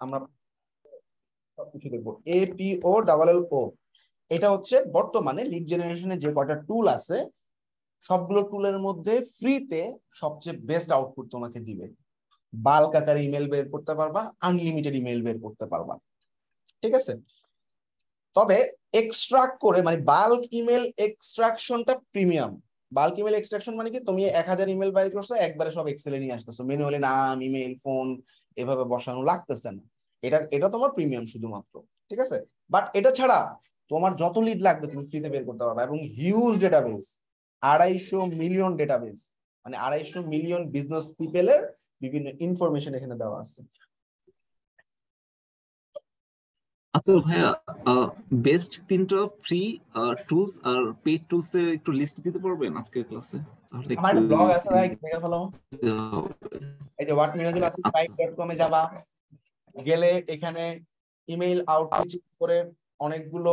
আমরা এপিও double L ও এটা হচ্ছে বর্তমানে লিড জেনারেশনে যে কয়টা টুল আছে, সবগুলো টুলের মধ্যে ফ্রিতে সবচেয়ে বেস্ট আউটপুট তোমাকে দিবে। বাল্ক আকারে ইমেল বের করতে পারবা আনলিমিটেড ইমেল বের করতে পারবা। ঠিক আছে? তবে এক্সট্রাক্ট করে মানে বাল্ক ইমেল এক্সট্রাকশনটা প্রিমিয়াম বাল্ক ইমেল এক্সট্রাকশন মানে কি? তুমি এক হাজার ইমেল বাইর করছ, একবারে সব এক্সেলে নিয়ে আসতেছো। ম্যানুয়ালি নাম ইমেল ফোন এভাবে বসানো লাগতেছে না। এটা এটা তোমার প্রিমিয়াম শুধুমাত্র, ঠিক আছে? বাট এটা ছাড়া তোমার যত লিড লাগবে তুমি ফ্রিতে বের করতে পারবে। এবং হিউজ ডেটাবেস আড়াইশো মিলিয়ন ডেটাবেস মানে আড়াইশো মিলিয়ন বিজনেস পিপলের বিভিন্ন ইনফরমেশন এখানে দেওয়া আছে। আচ্ছা ভাইয়া বেস্ট তিনটা ফ্রি টুলস আর পেইড টুলস এর একটু লিস্ট দিতে পারবেন আজকের ক্লাসে আমার একটা ব্লগ আছে ভাই দেখে ফেলো। এই যে হোয়াট মিনাজিল আছে টাইপ.com এ যাবা গেলে এখানে ইমেইল আউটরিচ করে অনেকগুলো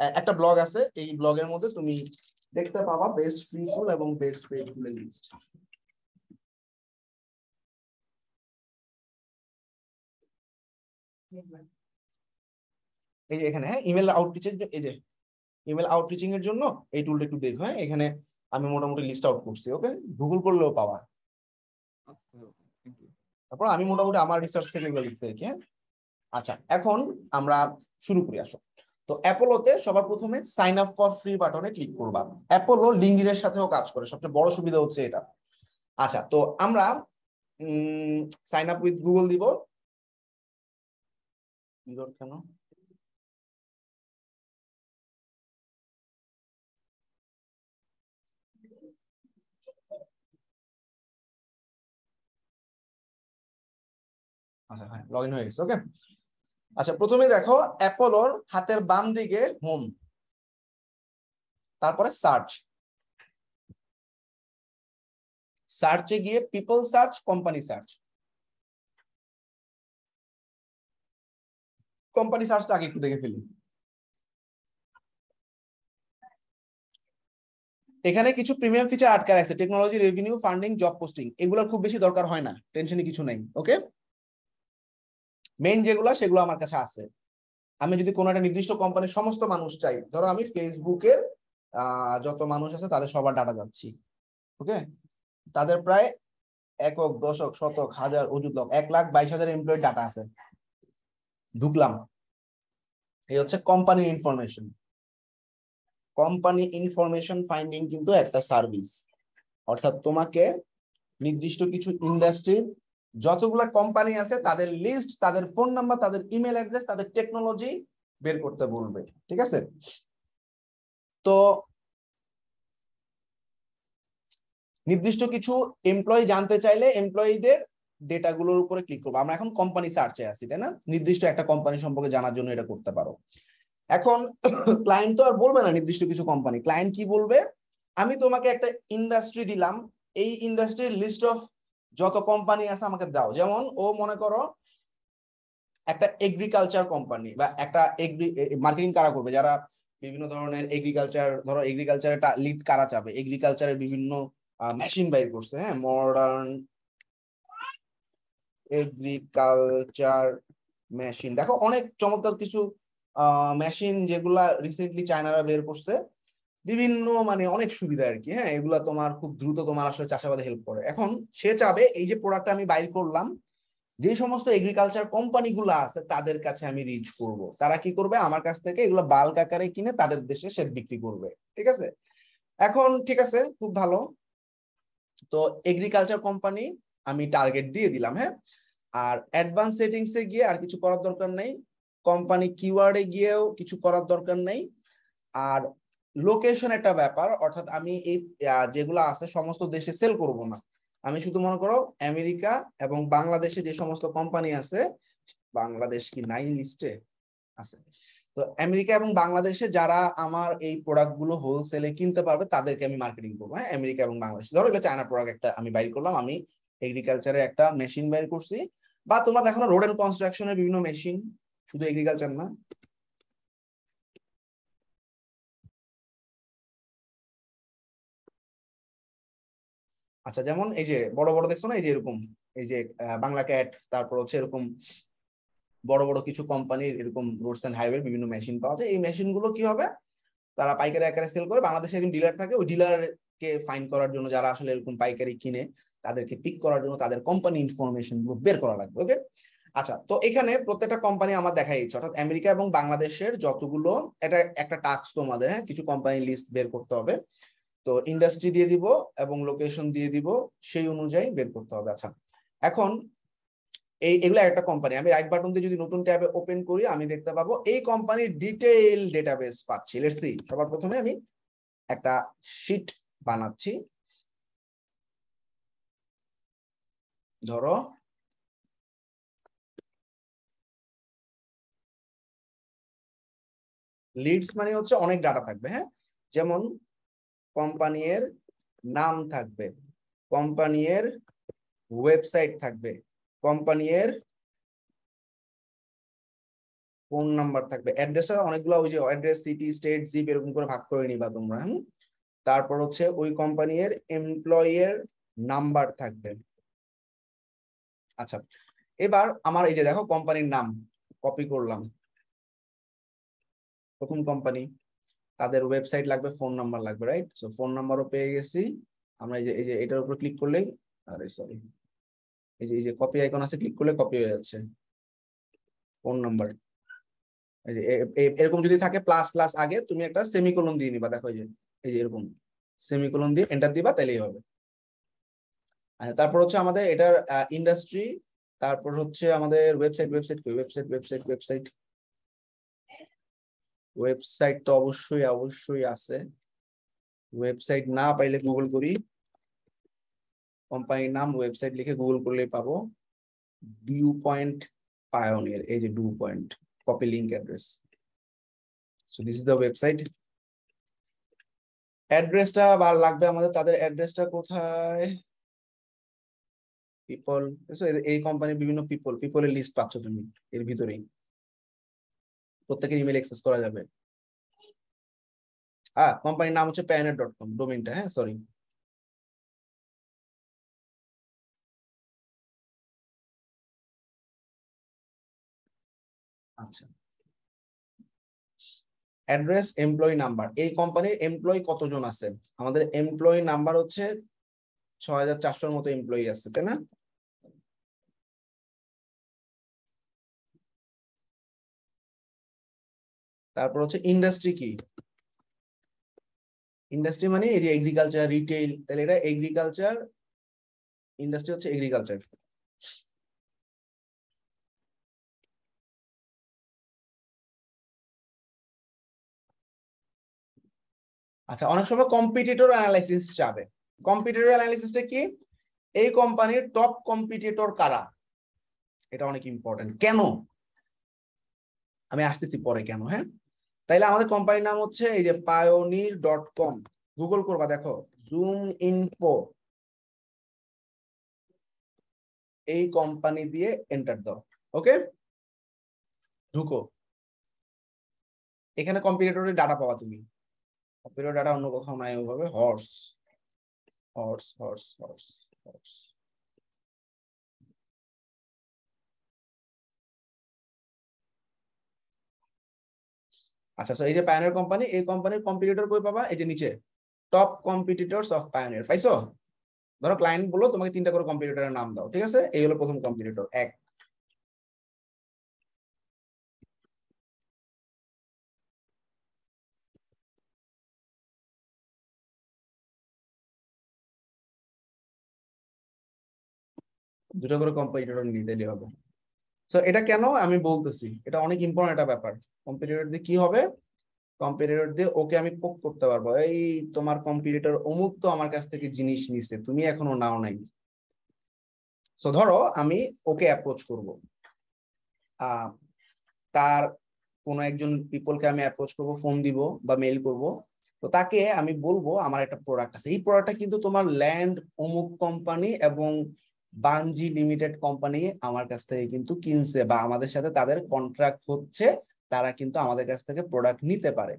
একটা ব্লগ আছে এই ব্লগের মধ্যে তুমি দেখতে পাবা বেস্ট ফ্রি টুল এবং বেস্ট পেইড টুলের লিস্ট এই যে এখানে হ্যাঁ ইমেল আউটরিচের এই যে ইমেল আউটরিচিং এর জন্য এই টুলটা একটু দেখো হ্যাঁ এখানে আমি মোটামুটি লিস্ট আউট করছি ওকে গুগল করলেও পাওয়া তারপর আমি মোটামুটি আমার রিসার্চ থেকে এগুলো লিখতে কি হ্যাঁ? আচ্ছা এখন আমরা শুরু করি আসো। তো অ্যাপোলোতে সবার প্রথমে সাইন আপ ফর ফ্রি বাটনে ক্লিক করবা। অ্যাপোলো লিঙ্কডিনের সাথেও কাজ করে সবচেয়ে বড় সুবিধা হচ্ছে এটা। আচ্ছা তো আমরা সাইন আপ উইথ গুগল দিব। কেন? আচ্ছা হ্যাঁ আচ্ছা প্রথমে দেখো অ্যাপোলোর হাতের বাম দিকে হোম তারপরে সার্চ সার্চে গিয়ে people search company search company সার্চটা আগে একটু দেখে ফেলি। এখানে কিছু প্রিমিয়াম ফিচার আটকে রাখছে technology revenue funding job posting এগুলোর খুব বেশি দরকার হয় না টেনশনে কিছু নেই ওকে মেইন যেগুলো সেগুলো আমার কাছে আছে। আমি যদি কোনো একটা নির্দিষ্ট কোম্পানির সমস্ত মানুষ চাই, ধরো আমি ফেসবুকের যত মানুষ আছে তাদের সবার ডাটা যাচ্ছি ওকে তাদের প্রায় একক, দশক, শতক, হাজার অজুত লক, এক লাখ বাইশ হাজার এমপ্লয়েড ডাটা আছে। ঢুকলাম। এই হচ্ছে company information company information finding কিন্তু একটা সার্ভিস অর্থাৎ তোমাকে নির্দিষ্ট কিছু ইন্ডাস্ট্রির যতগুলা কোম্পানি আছে, তাদের লিস্ট তাদের ফোন নাম্বার তাদের ইমেল অ্যাড্রেস তাদের টেকনোলজি বের করতে বলবে, ঠিক আছে? তো নির্দিষ্ট কিছু এমপ্লয়ি জানতে চাইলে এমপ্লয়ীদের ডেটাগুলোর উপরে ক্লিক করব। আমরা এখন কোম্পানি সার্চে আছি, তাই না? নির্দিষ্ট একটা কোম্পানি সম্পর্কে জানার জন্য এটা করতে পারো। এখন ক্লায়েন্ট তো আর বলবে না নির্দিষ্ট কিছু কোম্পানি ক্লায়েন্ট কি বলবে? আমি তোমাকে একটা ইন্ডাস্ট্রি দিলাম। এই ইন্ডাস্ট্রির লিস্ট অফ যত কোম্পানি আছে আমাকে দাও। যেমন ও মনে করো একটা এগ্রিকালচার কোম্পানি বা একটা এগ্রি মার্কেটিং কারা করবে? যারা বিভিন্ন ধরনের এগ্রিকালচার ধরো এগ্রিকালচারের লিড কারা চাবে? এগ্রিকালচারের বিভিন্ন মেশিন বাইর করছে হ্যাঁ? মডার্ন এগ্রিকালচার মেশিন দেখো অনেক চমৎকার কিছু মেশিন যেগুলা রিসেন্টলি চায়নারা বের করছে। বিভিন্ন মানে অনেক সুবিধা আর কি হ্যাঁ? এগুলা তোমার খুব দ্রুত তোমার আসলে চাষাবাদে হেল্প করে। এখন সে চাবে এই যে প্রোডাক্ট আমি বাইর করলাম, যে সমস্ত এগ্রিকালচার কোম্পানি গুলো আছে তাদের কাছে আমি রিচ করব। তারা কি করবে? আমার কাছ থেকে এগুলো বাল্ক আকারে কিনে তাদের দেশে সে বিক্রি করবে। ঠিক আছে? এখন ঠিক আছে, খুব ভালো। তো এগ্রিকালচার কোম্পানি আমি টার্গেট দিয়ে দিলাম হ্যাঁ? আর অ্যাডভান্স সেটিংস এ গিয়ে আর কিছু করার দরকার নেই। কোম্পানি কিওয়ার্ডে গিয়েও কিছু করার দরকার নেই। আর লোকেশন একটা ব্যাপার, অর্থাৎ আমি এই যেগুলো আছে সমস্ত দেশে সেল করব না। আমি শুধু মনে করো আমেরিকা এবং বাংলাদেশে যে সমস্ত কোম্পানি আছে, বাংলাদেশ কি নাই লিস্টে আছে। তো আমেরিকা এবং বাংলাদেশে যারা আমার এই প্রোডাক্টগুলো হোলসেলে কিনতে পারবে, তাদেরকে আমি মার্কেটিং করব। হ্যাঁ আমেরিকা এবং বাংলাদেশ। ধরো এগুলো চায়না প্রোডাক্ট একটা আমি বাইর করলাম, আমি এগ্রিকালচারে একটা মেশিন বাইর করছি। বা তোমরা দেখো রোড এন্ড কনস্ট্রাকশনের বিভিন্ন মেশিন শুধু এগ্রিকালচার না। আচ্ছা যেমন এই যে বড় বড় দেখছ না, এই যে এরকম, এই যে বাংলা ক্যাট তারপর হচ্ছে এরকম বড় বড় কিছু কোম্পানির এরকম রোডস অ্যান্ড হাইওয়ে বিভিন্ন মেশিন পাওয়া যায়। এই মেশিনগুলো কি হবে? তারা পাইকারি আকারে সেল করে, বাংলাদেশে একজন ডিলার থাকে, ওই ডিলারকে ফাইন করার জন্য যারা আসলে এরকম পাইকারি কিনে, তাদেরকে পিক করার জন্য তাদের কোম্পানি ইনফরমেশনগুলো বের করা লাগবে ওকে আচ্ছা তো এখানে প্রত্যেকটা কোম্পানি আমার দেখা যাচ্ছে অর্থাৎ আমেরিকা এবং বাংলাদেশের যতগুলো, এটা একটা টাস্ক তোমাদের হ্যাঁ? কিছু কোম্পানি লিস্ট বের করতে হবে। তো ইন্ডাস্ট্রি দিয়ে দিব এবং লোকেশন দিয়ে দিব, সেই অনুযায়ী বের করতে হবে। আচ্ছা এখন এই এগুলো একটা কোম্পানি আমি রাইট বাটন দিয়ে যদি নতুন ট্যাবে ওপেন করি, আমি দেখতে পাবো এই কোম্পানির ডিটেইল ডেটাবেস পাচ্ছি। লেটস সি সবার প্রথমে আমি একটা শিট বানাচ্ছি। ধরো লিডস মানে হচ্ছে অনেক ডাটা থাকবে হ্যাঁ? যেমন কোম্পানির নাম থাকবে। কোম্পানির ওয়েবসাইট থাকবে। কোম্পানির ফোন নাম্বার থাকবে। অ্যাড্রেসটা অনেকগুলো ওই যে অ্যাড্রেস সিটি স্টেট জিপ এরকম করে ভাগ করে নিবা তোমরা হ্যাঁ তারপর হচ্ছে ওই কোম্পানির এমপ্লয়ের নাম্বার থাকবে। আচ্ছা এবার আমার এই যে দেখো কোম্পানির নাম কপি করলাম। প্রথম কোম্পানি। তাদের ওয়েবসাইট লাগবে ফোন নাম্বার লাগবে রাইট সো ফোন নাম্বারও পেয়ে গেছি। আমরা এই যে এই যে, এটার উপর ক্লিক করলেই, আরে সরি এই যে এই যে কপি আইকন আছে ক্লিক করলে কপি হয়ে যাচ্ছে। ফোন নাম্বার এরকম যদি থাকে প্লাস প্লাস আগে, তুমি একটা সেমিকোলন দিয়ে নিবা। দেখো এই যে এই যে এরকম। সেমিকোলন দিয়ে এন্টার দিবা তাহলেই হবে। আচ্ছা তারপর হচ্ছে আমাদের এটার ইন্ডাস্ট্রি তারপর হচ্ছে আমাদের website website website website website website তো অবশ্যই অবশ্যই আছে। ওয়েবসাইট না পাইলে গুগল করি। কোম্পানির নাম ওয়েবসাইট লিখে গুগল করলে পাবো। ডিউ পয়েন্ট পায়োনিয়ার এই যে DuPont copy link address so this is the website অ্যাড্রেসটা বার লাগবে আমাদের, তাদের অ্যাড্রেসটা কোথায়? পিপল এই কোম্পানির বিভিন্ন পিপল পিপলের লিস্ট পাচ্ছ তুমি, এর ভিতরেই। প্রত্যেকের ইমেল অ্যাক্সেস করা যাবে। হ্যাঁ কোম্পানির নাম হচ্ছে প্যানেট ডট কম ডোমেনটা হ্যাঁ সরি আচ্ছা। অ্যাড্রেস এমপ্লয়ি নাম্বার এই কোম্পানির এমপ্লয়ি কতজন আছে? আমাদের এমপ্লয়ি নাম্বার হচ্ছে ছয় হাজার চারশোর মতো এমপ্লয়ি আছে, তাই না? তারপর হচ্ছে ইন্ডাস্ট্রি কি? ইন্ডাস্ট্রি মানে এই যে এগ্রিকালচার রিটেইল তাহলে এটা এগ্রিকালচার ইন্ডাস্ট্রি হচ্ছে এগ্রিকালচার আচ্ছা অনেক সময় কম্পিটিটর অ্যানালাইসিস যাবে। কম্পিটিটর অ্যানালাইসিসটা কি? এই কোম্পানির টপ কম্পিটিটর কারা? এটা অনেক ইম্পর্টেন্ট কেন? আমি আসতেছি পরে কেন হ্যাঁ? তাইলে আমাদের কোম্পানির নাম হচ্ছে এই যে পায়োনির ডট কম গুগল করবা, দেখো। জুম ইনফো এই কোম্পানি দিয়ে এন্টার দাও। ওকে ঢুকো। এখানে কম্পিউটারের ডাটা পাওয়া তুমি। কম্পিউটার ডাটা অন্য কোথাও নাই ওভাবে। Horse horse horse horse horse আচ্ছা এই যে পায়োনিয়ার কোম্পানি এই কোম্পানির কম্পিটিটর কই পাবা? এই যে নিচে। টপ কম্পিটিটরস অফ পায়োনিয়ার পাইছো? ধরো ক্লায়েন্ট বলো, তোমাকে তিনটা করে কম্পিটিটরের নাম দাও, ঠিক আছে? এই হলো প্রথম কম্পিটিটর এক। দুটো করে কম্পিটিটর নিতে হবে। সো এটা কেন আমি বলতেছি? এটা অনেক ইম্পর্টেন্ট একটা ব্যাপার। কম্পিটিটর দিয়ে কি হবে? কম্পিটিটর দিয়ে ওকে আমি পোক করতে পারব। এই তোমার কম্পিটিটর অমুক তো আমার কাছ থেকে জিনিস নিছে, তুমি এখনও নাও নাই। সো ধরো আমি ওকে অ্যাপ্রোচ করব। তার কোনো একজন পিপলকে আমি অ্যাপ্রোচ করব ফোন দিব বা মেইল করব। তো তাকে আমি বলব, আমার একটা প্রোডাক্ট আছে। এই প্রোডাক্টটা কিন্তু তোমার ল্যান্ড অমুক কোম্পানি এবং বানজি লিমিটেড কোম্পানি আমার কাছ থেকে কিন্তু কিনছে বা আমাদের সাথে তাদের কন্ট্রাক্ট হচ্ছে তারা কিন্তু আমাদের কাছ থেকে প্রোডাক্ট নিতে পারে।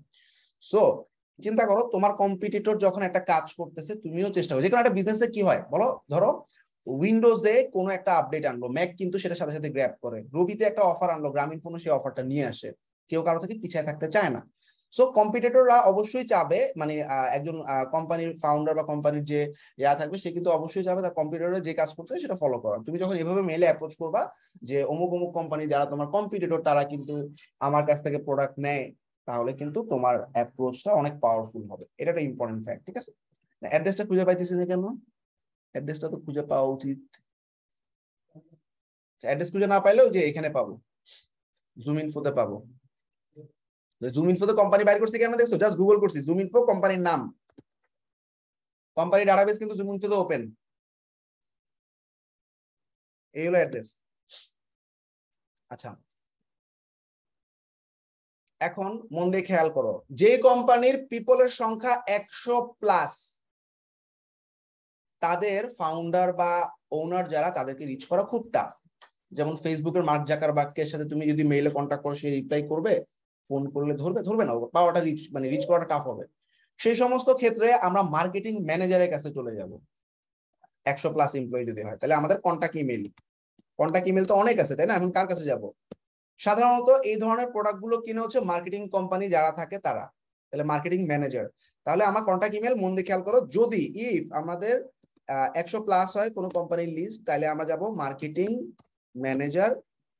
সো চিন্তা করো, তোমার কম্পিটিটর যখন একটা কাজ করতেছে, তুমিও চেষ্টা করো। যে কোনো একটা বিজনেসে কি হয়? বলো, ধরো উইন্ডোজে কোনো একটা আপডেট আনলো ম্যাক কিন্তু সেটা সাথে সাথে গ্র্যাপ করে। রবিতে একটা অফার আনলো গ্রামীণ ফোনও সেই অফারটা নিয়ে আসে। কেউ কারও থেকে পিছিয়ে থাকতে চায় না। সো কম্পিটিটররা অবশ্যই চাবে মানে একজন কোম্পানির ফাউন্ডার বা কোম্পানির যে ইয়া থাকবে, সে কিন্তু অবশ্যই চাবে তার কম্পিটিটরে যে কাজ করতে সেটা ফলো করার। তুমি যখন এভাবে মেলে অ্যাপ্রোচ করবা যে অমুক অমুক কোম্পানি যারা তোমার কম্পিটিটর তারা কিন্তু আমার কাছ থেকে প্রোডাক্ট নেয়, তাহলে কিন্তু তোমার অ্যাপ্রোচটা অনেক পাওয়ারফুল হবে। এটা একটা ইম্পর্টেন্ট ফ্যাক্ট ঠিক আছে? অ্যাড্রেসটা খুঁজে পাইতেছি না কেন? অ্যাড্রেসটা তো খুঁজে পাওয়া উচিত। অ্যাড্রেস খুঁজে না পাইলেও যে এখানে পাবো জুম ইনফোতে পাবো। জুম ইনফোতে কোম্পানি বাইর কেন দেখছ? জাস্ট গুগল করছি। জুম ইনফো কোম্পানির নাম। কোম্পানি ডাটাবেস কিন্তু জুম ইনফোতে ওপেন এই হলো অ্যাড্রেস আচ্ছা। এখন মন দিয়ে খেয়াল করো। যে কোম্পানির পিপলের সংখ্যা একশো প্লাস তাদের ফাউন্ডার বা ওনার যারা, তাদেরকে রিচ করা খুব টাফ যেমন ফেসবুকের মার্ক জাকার বাক্যের সাথে তুমি যদি মেইলে কন্ট্যাক্ট করো, সে রিপ্লাই করবে। ফোন করলে ধরবে ধরবে না, পাওয়াটা রিচ মানে রিচ করাটা টাফ হবে। সেই সমস্ত ক্ষেত্রে আমরা মার্কেটিং ম্যানেজারের কাছে চলে যাব। একশো প্লাস এমপ্লয়ি যদি হয়, তাহলে আমাদের কন্ট্যাক্ট ইমেল কন্ট্যাক্ট ইমেল তো অনেক আছে, তাই না? এখন কার কাছে যাব? সাধারণত এই ধরনের প্রোডাক্টগুলো কিনে হচ্ছে মার্কেটিং কোম্পানি যারা থাকে তারা। তাহলে মার্কেটিং ম্যানেজার তাহলে আমার কন্ট্যাক্ট ইমেল মন দিয়ে খেয়াল করো, যদি ইফ আমাদের একশো প্লাস হয় কোনো কোম্পানির লিস্ট তাহলে আমরা যাব মার্কেটিং ম্যানেজার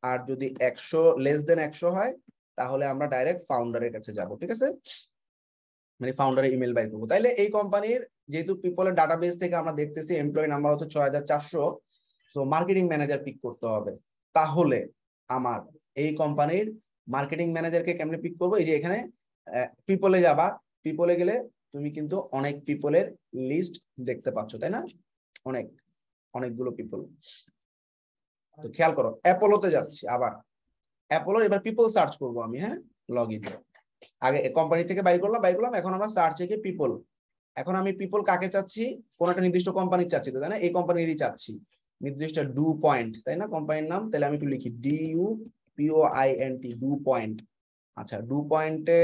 আর যদি একশো লেস দেন একশো হয় তাহলে আমরা ডাইরেক্ট ফাউন্ডারের কাছে যাব, ঠিক আছে? মানে ফাউন্ডারের ইমেল বাই করব। তাইলে এই কোম্পানির যেহেতু পিপলের ডাটাবেস থেকে আমরা দেখতেছি এমপ্লয়ি নাম্বার হচ্ছে ছয় হাজার চারশো তো মার্কেটিং ম্যানেজার পিক করতে হবে। তাহলে আমার এই কোম্পানির মার্কেটিং ম্যানেজারকে কেমনে পিক করব? এই যে এখানে পিপলে যাবা। পিপলে গেলে তুমি কিন্তু অনেক পিপলের লিস্ট দেখতে পাচ্ছ, তাই না? অনেক, অনেকগুলো পিপল তো খেয়াল করো অ্যাপোলোতে যাচ্ছি আবার। অ্যাপোলো এবার পিপল সার্চ করব আমি হ্যাঁ? লগ ইন আগে কোম্পানি থেকে বাইর করলাম বাইর করলাম, এখন আমরা সার্চ গিয়ে পিপল এখন আমি পিপল কাকে চাচ্ছি? কোন একটা নির্দিষ্ট কোম্পানি চাচ্ছি তো, তাই না? এই কোম্পানিরই চাচ্ছি। নির্দিষ্ট ডু পয়েন্ট তাই না? কোম্পানির নাম, তাহলে আমি একটু লিখি D U P O I N T DuPont আচ্ছা ডু পয়েন্টে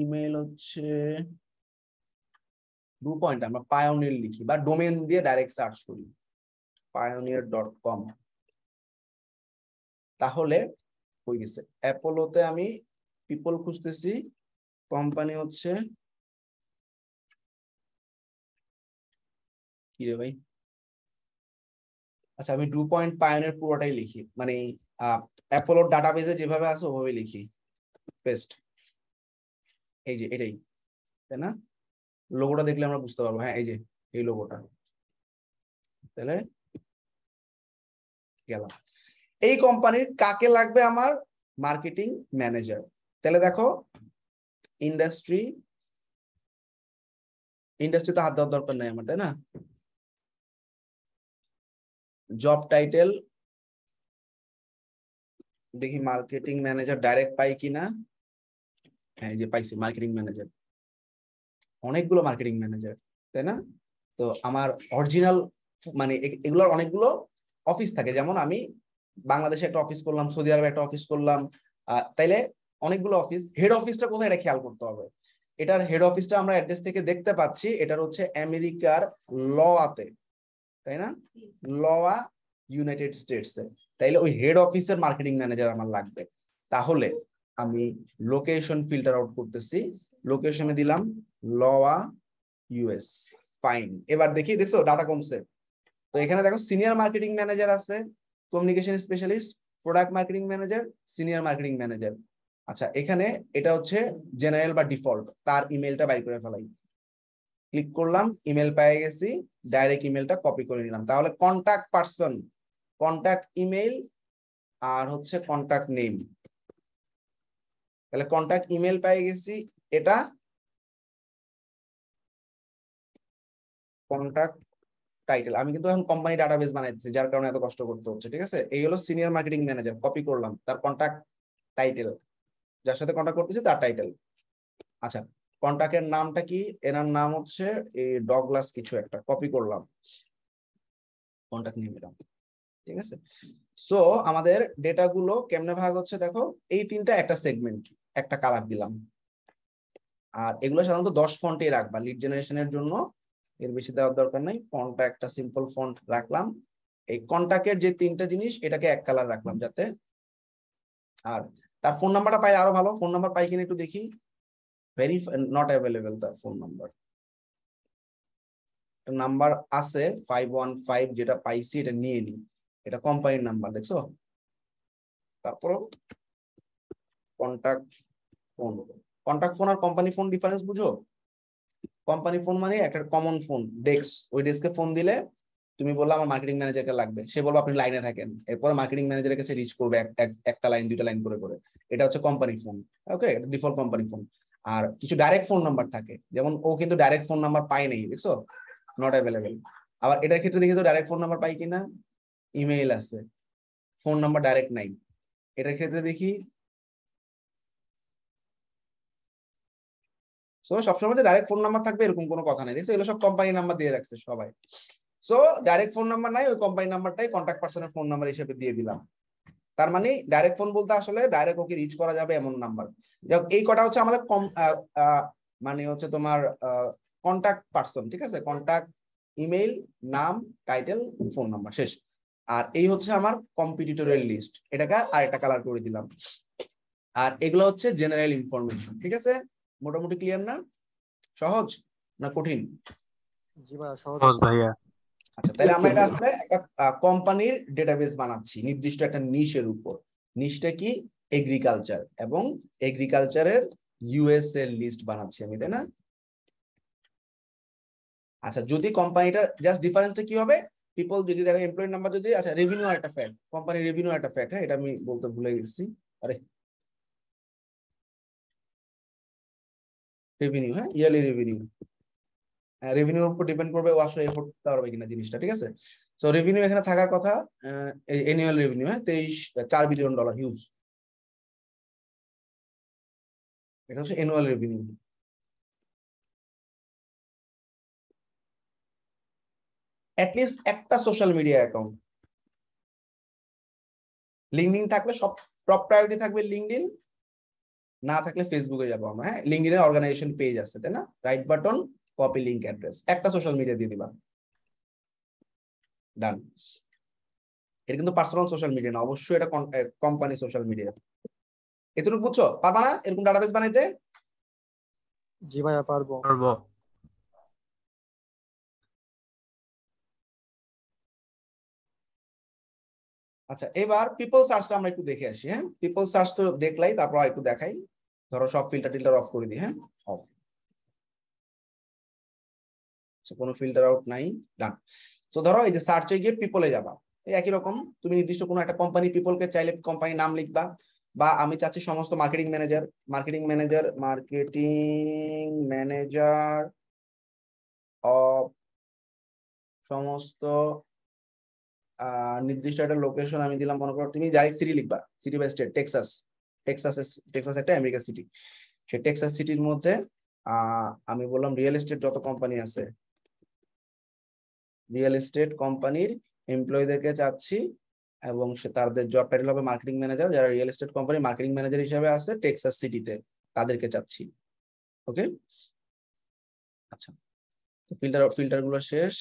ইমেল হচ্ছে ডু পয়েন্ট আমরা পায়োনিয়ার লিখি, বা ডোমেন দিয়ে ডাইরেক্ট সার্চ করি। পায়োনিয়ার ডট কম তাহলে হয়ে গেছে। অ্যাপোলোতে আমি পিপল খুঁজতেছি কোম্পানি হচ্ছে কি রে ভাই? আচ্ছা আমি ডু পয়েন্ট পায়নের পুরোটাই লিখি। মানে অ্যাপোলোর ডাটাবেজে যেভাবে আছে, ওভাবে লিখি। পেস্ট এই যে, এটাই। তাই না? লোগোটা দেখলে আমরা বুঝতে পারব। হ্যাঁ এই যে, এই লোগোটা তাহলে গেলাম। এই কোম্পানির কাকে লাগবে আমার? মার্কেটিং ম্যানেজার তাহলে দেখো ইন্ডাস্ট্রি ইন্ডাস্ট্রিতে হাত দেওয়ার দরকার নেই আমার, তাই না? জব টাইটেল দেখি মার্কেটিং ম্যানেজার ডাইরেক্ট পাই কিনা? হ্যাঁ যে পাইছি মার্কেটিং ম্যানেজার অনেকগুলো মার্কেটিং ম্যানেজার তাই না? তো আমার অরিজিনাল মানে এগুলোর অনেকগুলো অফিস থাকে। যেমন আমি বাংলাদেশে একটা অফিস করলাম, সৌদি আরবে একটা অফিস করলাম। তাইলে অনেকগুলো অফিস হেড অফিসটা কোথায় এটা খেয়াল করতে হবে? এটার হেড অফিসটা আমরা অ্যাড্রেস থেকে দেখতে পাচ্ছি, এটার হচ্ছে আমেরিকার লওয়াতে, তাই না? লওয়া ইউনাইটেড স্টেটসে। তাইলে ওই হেড অফিসের মার্কেটিং ম্যানেজার আমার লাগবে। তাহলে আমি লোকেশন ফিল্টার আউট করতেছি লোকেশনে দিলাম লওয়া ইউএস ফাইন এবার দেখি, দেখছ ডাটা কমছে। তো এখানে দেখো সিনিয়র মার্কেটিং ম্যানেজার আছে communication specialist product marketing manager senior marketing manager আচ্ছা এখানে এটা হচ্ছে জেনারেল বা ডিফল্ট তার ইমেলটা বাই করে ফেলাই। ক্লিক করলাম ইমেল পেয়ে গেছি ডাইরেক্ট ইমেলটা কপি করে নিলাম। তাহলে কন্ট্যাক্ট পারসন কন্ট্যাক্ট ইমেল আর হচ্ছে কন্ট্যাক্ট নেম তাহলে কন্ট্যাক্ট ইমেল পেয়ে গেছি, এটা কন্ট্যাক্ট টাইটেল আমি কিন্তু এখন কোম্পানি ডাটাবেস বানাইতেছি, যার কারণে এত কষ্ট করতে হচ্ছে, ঠিক আছে? এই হলো সিনিয়র মার্কেটিং ম্যানেজার কপি করলাম, তার কন্ট্যাক্ট টাইটেল যার সাথে কন্ট্যাক্ট করতেছি, তার টাইটেল আচ্ছা কন্ট্যাক্টের নামটা কি? এনার নাম হচ্ছে এই ডগলাস কিছু একটা কপি করলাম। কন্ট্যাক্ট নিয়ে নিলাম, ঠিক আছে? সো আমাদের ডেটা গুলো কেমনে ভাগ হচ্ছে দেখো? এই তিনটা একটা সেগমেন্ট একটা কালার দিলাম। আর এগুলো সাধারণত দশ ফন্টে রাখবা লিড জেনারেশনের জন্য। এর বেশি দেওয়ার দরকার নাই। ফন্টটা একটা সিম্পল ফন্ট রাখলাম। এই কন্টাক্টের যে তিনটা জিনিস, এটাকে এক কালার রাখলাম যাতে আর তার ফোন নাম্বারটা পাই আরও ভালো। ফোন নাম্বার পাই কিনা একটু দেখি। ভেরি নট অ্যাভেলেবেল তার ফোন নাম্বার নাম্বার আছে ফাইভ ওয়ান ফাইভ যেটা পাইছি, এটা নিয়ে নি। এটা কোম্পানির নাম্বার দেখছ? তারপর কন্টাক্ট ফোন কন্টাক্ট ফোন আর কোম্পানি ফোন ডিফারেন্স বুঝো? কোম্পানি ফোন মানে একটা কমন ফোন ডেস্ক ওই ডেস্কে ফোন দিলে তুমি বললে আমার মার্কেটিং ম্যানেজারকে লাগবে। সে বলব আপনি লাইনে থাকেন। এরপরে মার্কেটিং ম্যানেজারের কাছে রিচ করবে একটা লাইন দুইটা লাইন করে করে। এটা হচ্ছে company phone okay default company phone আর কিছু ডাইরেক্ট ফোন নাম্বার থাকে। যেমন ও কিন্তু ডাইরেক্ট ফোন নাম্বার পায় নাই, দেখছ? নট অ্যাভেলেবেল আবার এটার ক্ষেত্রে দেখি তো ডাইরেক্ট ফোন নাম্বার পাই কিনা? ইমেইল আছে। ফোন নাম্বার ডাইরেক্ট নাই। এটার ক্ষেত্রে দেখি সো সবসময় ডাইরেক্ট ফোন নাম্বার থাকবে এরকম কোনো কথা নেই দেখছ এগুলো সব কোম্পানি নাম্বার দিয়ে রাখছে সবাই। সো ডাইরেক্ট ফোন নাম্বার নাই, ওই কোম্পানি নাম্বারটাই কন্ট্যাক্ট পার্সনের ফোন নাম্বার হিসেবে দিয়ে দিলাম। তার মানে ডাইরেক্ট ফোন বলতে আসলে ডাইরেক্ট ওকে রিচ করা যাবে এমন নাম্বার যাক এই কটা হচ্ছে আমাদের কম মানে হচ্ছে তোমার কন্ট্যাক্ট পার্সন ঠিক আছে? কন্ট্যাক্ট ইমেইল নাম টাইটেল ফোন নাম্বার শেষ। আর এই হচ্ছে আমার কম্পিটিটরের লিস্ট এটাকে আরেকটা কালার করে দিলাম। আর এগুলো হচ্ছে জেনারেল ইনফরমেশন ঠিক আছে? মোটামুটি ক্লিয়ার না? সহজ না কঠিন? সহজ। ভাইয়া। আচ্ছা তাহলে আমরা এটা আসলে একটা কোম্পানির ডেটাবেস বানাচ্ছি নির্দিষ্ট একটা নিশের উপর। নিশটা কি? এগ্রিকালচার এবং এগ্রিকালচারের ইউএস এর লিস্ট বানাচ্ছি আমি তাই না? আচ্ছা যদি কোম্পানিটা জাস্ট ডিফারেন্সটা কি হবে? পিপল যদি দেখো এমপ্লয়ি নাম্বার যদি আচ্ছা রেভিনিউ একটা ফ্যাক্ট কোম্পানি রেভিনিউ একটা ফ্যাক্ট হ্যাঁ এটা আমি বলতে ভুলে গেছি। আরে রেভিনিউ হ্যাঁ? ইয়ারলি রেভিনিউ রেভিনিউর উপর ডিপেন্ড করবে ও আসলে এফোর্ট করতে পারবে কিনা জিনিসটা, ঠিক আছে? তো রেভিনিউ এখানে থাকার কথা এনুয়াল রেভিনিউ হ্যাঁ? তেইশ চার বিলিয়ন ডলার হিউজ এটা হচ্ছে এনুয়াল রেভিনিউ অ্যাটলিস্ট একটা সোশ্যাল মিডিয়া অ্যাকাউন্ট লিঙ্কডিন থাকলে সব টপ প্রায়োরিটি থাকবে লিঙ্কডিন না থাকলে ফেসবুকে যাব আমরা হ্যাঁ? লিঙ্কডিনের অর্গানাইজেশন পেজ আছে তাই না? Right button copy link address একটা সোশ্যাল মিডিয়া দিয়ে দিবা। ডান এটা কিন্তু পার্সোনাল সোশ্যাল মিডিয়া না অবশ্যই এটা কোম্পানি সোশ্যাল মিডিয়া এতটুকু বুঝছ? পারবা না এরকম ডাটাবেস বানাইতে? জি ভাইয়া পারব। পারব। আচ্ছা এবার পিপল সার্চটা আমরা একটু দেখে আসি হ্যাঁ? পিপল সার্চ তো দেখলাই, তারপর একটু দেখাই। ধরো সব ফিল্টার টিল্টার অফ করে দিই হ্যাঁ? অফ কোনো ফিল্টার আউট নাই ডান তো ধরো এই যে সার্চে গিয়ে পিপলে যাবা একই রকম, তুমি নির্দিষ্ট কোনো একটা কোম্পানি পিপলকে চাইলে কোম্পানি নাম লিখবা, বা আমি চাচ্ছি সমস্ত marketing manager marketing manager marketing manager of সমস্ত নির্দিষ্ট একটা লোকেশন আমি দিলাম, মনে করো তুমি ডাইরেক্ট সিটি লিখবা city by state Texas Texas Texas একটা আমেরিকা সিটি সেই টেক্সাস সিটির মধ্যে আমি বললাম রিয়েল এস্টেট যত কোম্পানি আছে রিয়েল এস্টেট কোম্পানির এমপ্লয়ীদেরকে চাচ্ছি এবং সে তাদের জব টাইটেল হবে মার্কেটিং ম্যানেজার যারা real estate company marketing manager হিসেবে আছে টেক্সাস সিটিতে তাদেরকে চাচ্ছি ওকে আচ্ছা তো ফিল্টার ফিল্টারগুলো শেষ।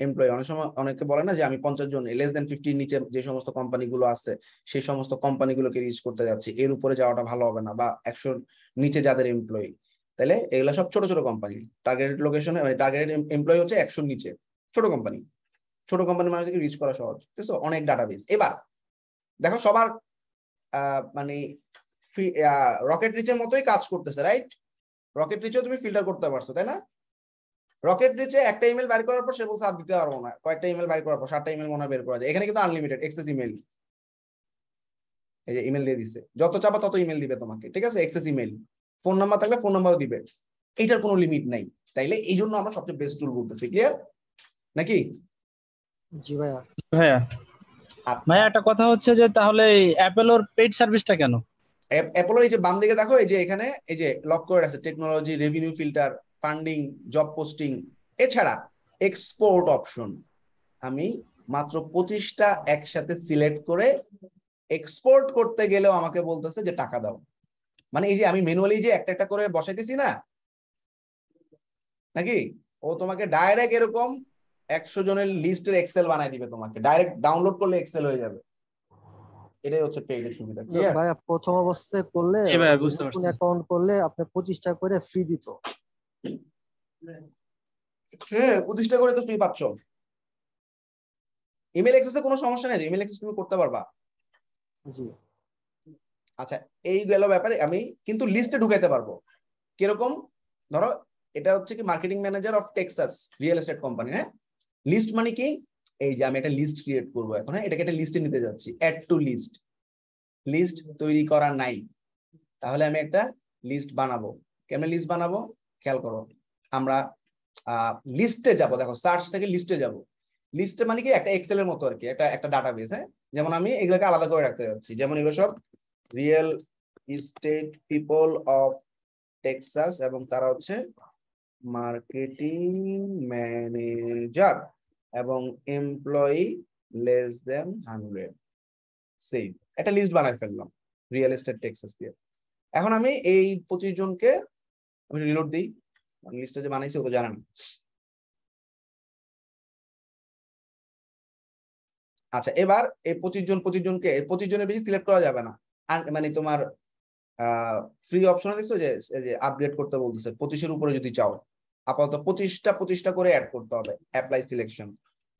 এমপ্লয়ি অনেক সময় অনেকে বলে না যে আমি পঞ্চাশ জন লেস দেন ফিফটির নিচে যে সমস্ত কোম্পানিগুলো আছে, সেই সমস্ত কোম্পানিগুলোকে রিচ করতে যাচ্ছি। এর উপরে যাওয়াটা ভালো হবে না বা একশোর নিচে যাদের এমপ্লয়ি তাহলে এগুলো সব ছোট ছোট কোম্পানি টার্গেটেড লোকেশনে মানে টার্গেটেড এমপ্লয়ি হচ্ছে একশোর নিচে। ছোট কোম্পানি ছোট কোম্পানি মানুষকে রিচ করা সহজ। আছে অনেক ডাটাবেস এবার, দেখো সবার মানে রকেট রিচের মতোই কাজ করতেছে রাইট রকেট রিচেও তুমি ফিল্টার করতে পারছ, তাই না? রকেট রিচে একটা ইমেল বের করার পর সে বলছে আর দিতে পারব না। কয়েকটা ইমেল বের করার পর সাতটা ইমেল মনে হয় বের করা যায়। এখানে কিন্তু আনলিমিটেড এক্সেস ইমেল এই যে ইমেল দিয়ে দিছে। যত চাপা তত ইমেল দিবে তোমাকে ঠিক আছে? এক্সেস ইমেল ফোন নাম্বার থাকলে ফোন নাম্বারও দিবে। এইটার কোনো লিমিট নাই। তাইলে এই জন্য আমরা সবচেয়ে বেস্ট টুল বলতেছি ক্লিয়ার নাকি? জি ভাইয়া। ভাইয়া। ভাইয়া একটা কথা হচ্ছে যে তাহলে অ্যাপেলোর পেইড সার্ভিসটা কেন? অ্যাপেলোর এই যে বাম দিকে দেখো এই যে এখানে এই যে লক করে আছে technology revenue filter funding job posting এছাড়া এক্সপোর্ট অপশন আমি মাত্র পঁচিশটা একসাথে সিলেক্ট করে এক্সপোর্ট করতে গেলেও আমাকে বলতেছে যে টাকা দাও। মানে এই যে আমি ম্যানুয়ালি যে একটা একটা করে বসাইতেছি না নাকি? ও তোমাকে ডাইরেক্ট এরকম একশো জনের লিস্টের এক্সেল বানাই দিবে তোমাকে। ডাইরেক্ট ডাউনলোড করলে এক্সেল হয়ে যাবে। এটাই হচ্ছে পেইডের সুবিধা ভাইয়া প্রথম অবস্থায় করলে। অ্যাকাউন্ট করলে আপনি পঁচিশটা করে ফ্রি দিত। হ্যাঁ প্রতিষ্ঠা করে তো ফ্রি পাচ্ছ। ইমেল অ্যাক্সেসে কোনো সমস্যা নেই ইমেল অ্যাক্সেস তুমি করতে পারবা। জি। আচ্ছা এই গেল ব্যাপারে আমি কিন্তু লিস্টে ঢুকাইতে পারব। কীরকম? ধরো এটা হচ্ছে কি marketing manager of Texas real estate company হ্যাঁ? লিস্ট মানে কি? এই যে আমি একটা লিস্ট ক্রিয়েট করব এখন হ্যাঁ? এটাকে একটা লিস্টে নিতে যাচ্ছি অ্যাড টু লিস্ট লিস্ট তৈরি করা নাই। তাহলে আমি একটা লিস্ট বানাবো। কেমন লিস্ট বানাবো? খেয়াল করো, আমরা লিস্টে যাব, দেখো সার্চ থেকে লিস্টে যাব। লিস্টে মানে কি, একটা এক্সেলের মতো আর কি, একটা একটা ডাটাবেস হ্যাঁ? যেমন আমি এগুলোকে আলাদা করে রাখতে যাচ্ছি। যেমন এগুলো সব real estate people of Texas এবং তারা হচ্ছে মার্কেটিং ম্যানেজার এবং employee less than hundred same একটা লিস্ট বানায় ফেললাম রিয়েল এস্টেট টেক্সাস দিয়ে। এখন আমি এই পঁচিশ জনকে আমি রিলোড দিই। লিস্টটা যে বানাইছি ও তো আচ্ছা এবার এই পঁচিশ জন, পঁচিশ জনকে পঁচিশ জনের বেশি সিলেক্ট করা যাবে না। মানে তোমার ফ্রি অপশন দেখছ যে আপডেট করতে বলতেছে, পঁচিশের উপরে যদি চাও। আপাতত পঁচিশটা পঁচিশটা করে অ্যাড করতে হবে অ্যাপ্লাই সিলেকশন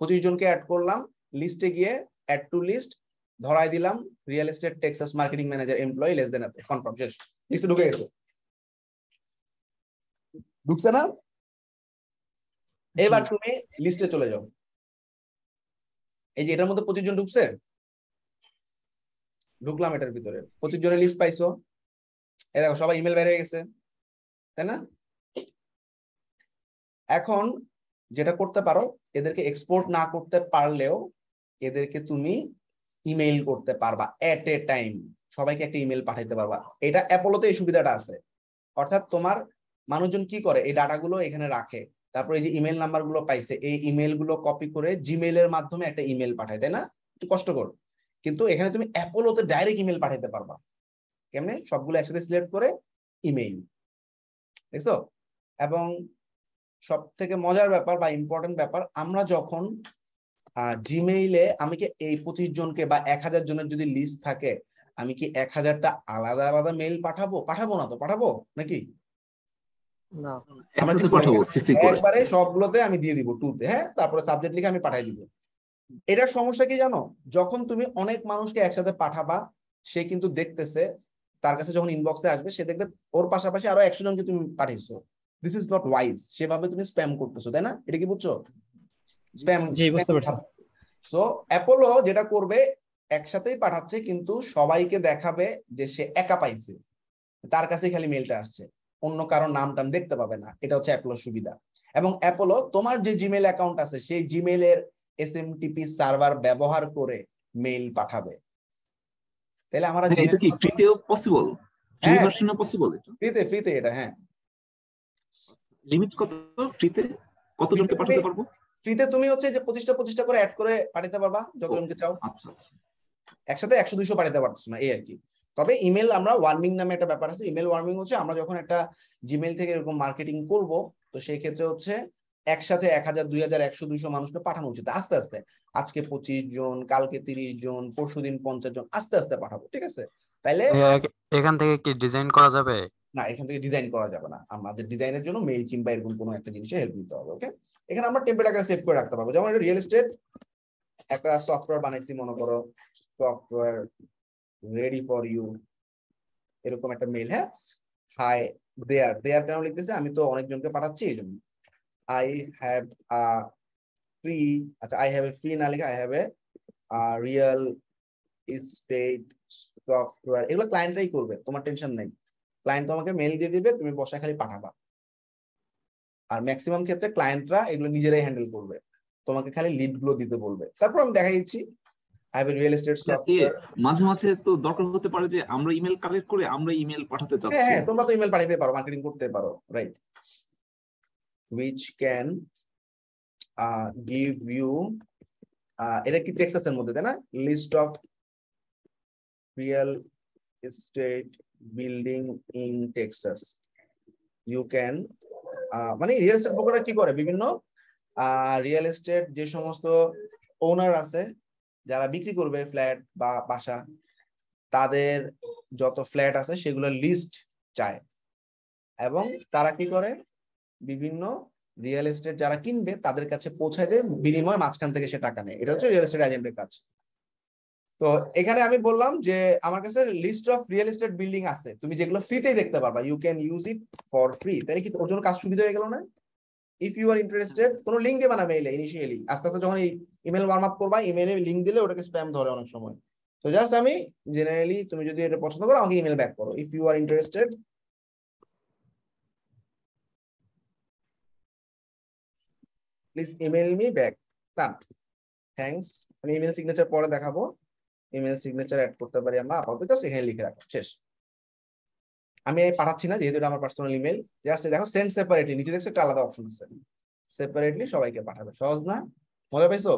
পঁচিশ জনকে অ্যাড করলাম লিস্টে গিয়ে অ্যাড টু লিস্ট ধরাই দিলাম real estate Texas marketing manager employee less than confirm শেষ। লিস্টে ঢুকে গেছে। ঢুকছে না? এবার তুমি লিস্টে চলে যাও। এই যে এটার মধ্যে পঁচিশ জন ঢুকছে? ঢুকলাম এটার ভিতরে। পঁচিশ জনের লিস্ট পাইছো। এই দেখো সবাই ইমেল বের হয়ে গেছে। তাই না? এখন যেটা করতে পারো এদেরকে এক্সপোর্ট না করতে পারলেও এদেরকে তুমি ইমেইল করতে পারবা এট এ টাইম সবাইকে একটা ইমেল পাঠাইতে পারবা। এটা অ্যাপোলোতে এই সুবিধাটা আছে। অর্থাৎ তোমার মানুষজন কি করে? এই ডাটাগুলো এখানে রাখে। তারপরে এই যে ইমেল নাম্বারগুলো পাইছে, এই ইমেলগুলো কপি করে জিমেইলের মাধ্যমে একটা ইমেল পাঠায়, তাই না? একটু কষ্টকর কিন্তু এখানে তুমি অ্যাপোলোতে ডাইরেক্ট ইমেল পাঠাতে পারবা। কেমনে? সবগুলো একসাথে সিলেক্ট করে ইমেইল দেখছ? এবং সব থেকে মজার ব্যাপার বা ইম্পর্টেন্ট ব্যাপার, আমরা যখন জিমেইলে আমি কি এই পঁচিশ জনকে বা এক হাজার জনের যদি লিস্ট থাকে, আমি কি এক হাজারটা আলাদা আলাদা মেইল পাঠাবো? পাঠাবো না তো? পাঠাবো? নাকি? না। আমরা একসাথে পাঠাবো সিসি করে। একবারে সবগুলোতে আমি দিয়ে দিব টুতে হ্যাঁ? তারপরে সাবজেক্ট লিখে আমি পাঠিয়ে দিব। এটার সমস্যা কি জানো? যখন তুমি অনেক মানুষকে একসাথে পাঠাবা সে কিন্তু দেখতেছে তার কাছে যখন ইনবক্সে আসবে সে দেখবে ওর পাশাপাশি আরও একশো জনকে তুমি পাঠিয়েছো। দিস ইজ নট ওয়াইজ সেভাবে তুমি স্প্যাম করতেছো তাই না? এটা কি বুঝছ? স্প্যাম জি, বুঝতে পারছি। সো অ্যাপোলো যেটা করবে একসাথেই পাঠাচ্ছে কিন্তু সবাইকে দেখাবে যে সে একা পাইছে। তার কাছেই খালি মেলটা আসছে। অন্য কারও নাম টাম দেখতে পাবে না। এটা হচ্ছে অ্যাপোলোর সুবিধা। এবং অ্যাপোলো তোমার যে জিমেল অ্যাকাউন্ট আছে সেই জিমেলের S M T P server ব্যবহার করে মেইল পাঠাবে। তাহলে আমরা হ্যাঁ, এটা কি ফ্রিতেও পসিবল ফ্রি। ভার্সনও পসিবল এটা? ফ্রিতে ফ্রিতে এটা হ্যাঁ। লিমিট কত? ফ্রিতে কতজনকে পাঠাতে পারব? ফ্রিতে তুমি হচ্ছে যে পঁচিশটা পঁচিশটা করে অ্যাড করে পাঠাতে পারবা যতজনকে চাও। আচ্ছা আচ্ছা। একসাথে একশো দুইশো পাঠাতে পারতেছো না এই আর কি। তবে ইমেল আমরা ওয়ার্মিং নামে একটা ব্যাপার আছে। ইমেল ওয়ার্মিং হচ্ছে আমরা যখন একটা জিমেল থেকে এরকম মার্কেটিং করব তো সেই ক্ষেত্রে হচ্ছে একসাথে এক হাজার দুই হাজার একশো দুইশো মানুষকে পাঠানো উচিত। আস্তে আস্তে। আজকে পঁচিশ জন কালকে তিরিশ জন পরশু দিন পঞ্চাশ জন আস্তে আস্তে পাঠাবো ঠিক আছে? তাইলে এখান থেকে কি ডিজাইন করা যাবে? না এখান থেকে ডিজাইন করা যাবে না। আমাদের ডিজাইনের জন্য মেইল চিম বা এরকম কোনো একটা জিনিসে হেল্প নিতে হবে ওকে এখানে আমরা টেম্পলেট আকারে সেভ করে রাখতে পারব। যেমন রিয়েল এস্টেট একটা সফটওয়্যার বানাইছি মনে করো সফটওয়্যার রেডি ফর ইউ এরকম একটা মেইল হ্যাঁ? হাই দেয়ার দেয়ার কেন লিখতেছে? আমি তো অনেকজনকে পাঠাচ্ছি, এই জন্য। আই হ্যাভ আ ফ্রি আচ্ছা আই হ্যাভ এ ফ্রি না লিখে I have a real estate software এগুলো ক্লায়েন্টরাই করবে, তোমার টেনশন নাই। ক্লায়েন্ট তোমাকে মেল দিয়ে দিবে, তুমি বসায় খালি পাঠাবা। আর ম্যাক্সিমাম ক্ষেত্রে ক্লায়েন্টরা এগুলো নিজেরাই হ্যান্ডেল করবে। তোমাকে খালি লিডগুলো দিতে বলবে। তারপর আমি দেখাই দিচ্ছি I have real estate software মাঝে মাঝে তো দরকার হতে পারে যে আমরা ইমেল কালেক্ট করে আমরা ইমেল পাঠাতে হ্যাঁ চাচ্ছি। হ্যাঁ তোমরা তো ইমেল পাঠাতে পারো মার্কেটিং করতে পারো right which can uh, give you uh, এটা কি টেক্সাসের মধ্যে তাই না? List of real estate building in Texas you can মানে রিয়েল এস্টেট ব্রোকাররা কি করে? বিভিন্ন রিয়েল এস্টেট যে সমস্ত ওনার আছে যারা বিক্রি করবে ফ্ল্যাট বা বাসা, তাদের যত ফ্ল্যাট আছে সেগুলোর লিস্ট চায়। এবং তারা কি করে? বিভিন্ন রিয়েল এস্টেট যারা কিনবে, তাদের কাছে পৌঁছায় দেয় বিনিময় মাঝখান থেকে সে টাকা নেয়। এটা হচ্ছে রিয়েল এস্টেট এজেন্টের কাজ। তো এখানে আমি বললাম যে, আমার কাছে list of real estate building আছে। তুমি যেগুলো ফ্রিতেই দেখতে পারবা। You can use it for free তাই কি ওর জন্য কাজ সুবিধা হয়ে গেল না? ইফ ইউ আর ইন্টারেস্টেড কোনো লিঙ্ক দেবে না মেইলে ইনিশিয়ালি আস্তে আস্তে যখন ইমেল ওয়ার্ম আপ করবা ইমেলে লিঙ্ক দিলে ওটাকে স্প্যাম ধরে অনেক সময়। তো জাস্ট আমি জেনারেলি তুমি যদি এটা পছন্দ করো, আমাকে ইমেল ব্যাক করো। If you are interested please email me back done thanks আমি ইমেল সিগনেচার পরে দেখাবো। ইমেল সিগনেচার অ্যাড করতে পারি আমরা। আপাতত সেখানে লিখে রাখো। শেষ। আমি পাঠাচ্ছি না যেহেতু এটা আমার পার্সোনাল ইমেল জাস্ট দেখো সেন্ড সেপারেটলি নিচে দেখছ একটা আলাদা অপশন আছে। সেপারেটলি সবাইকে পাঠাবে সহজ না? মজা পাইছো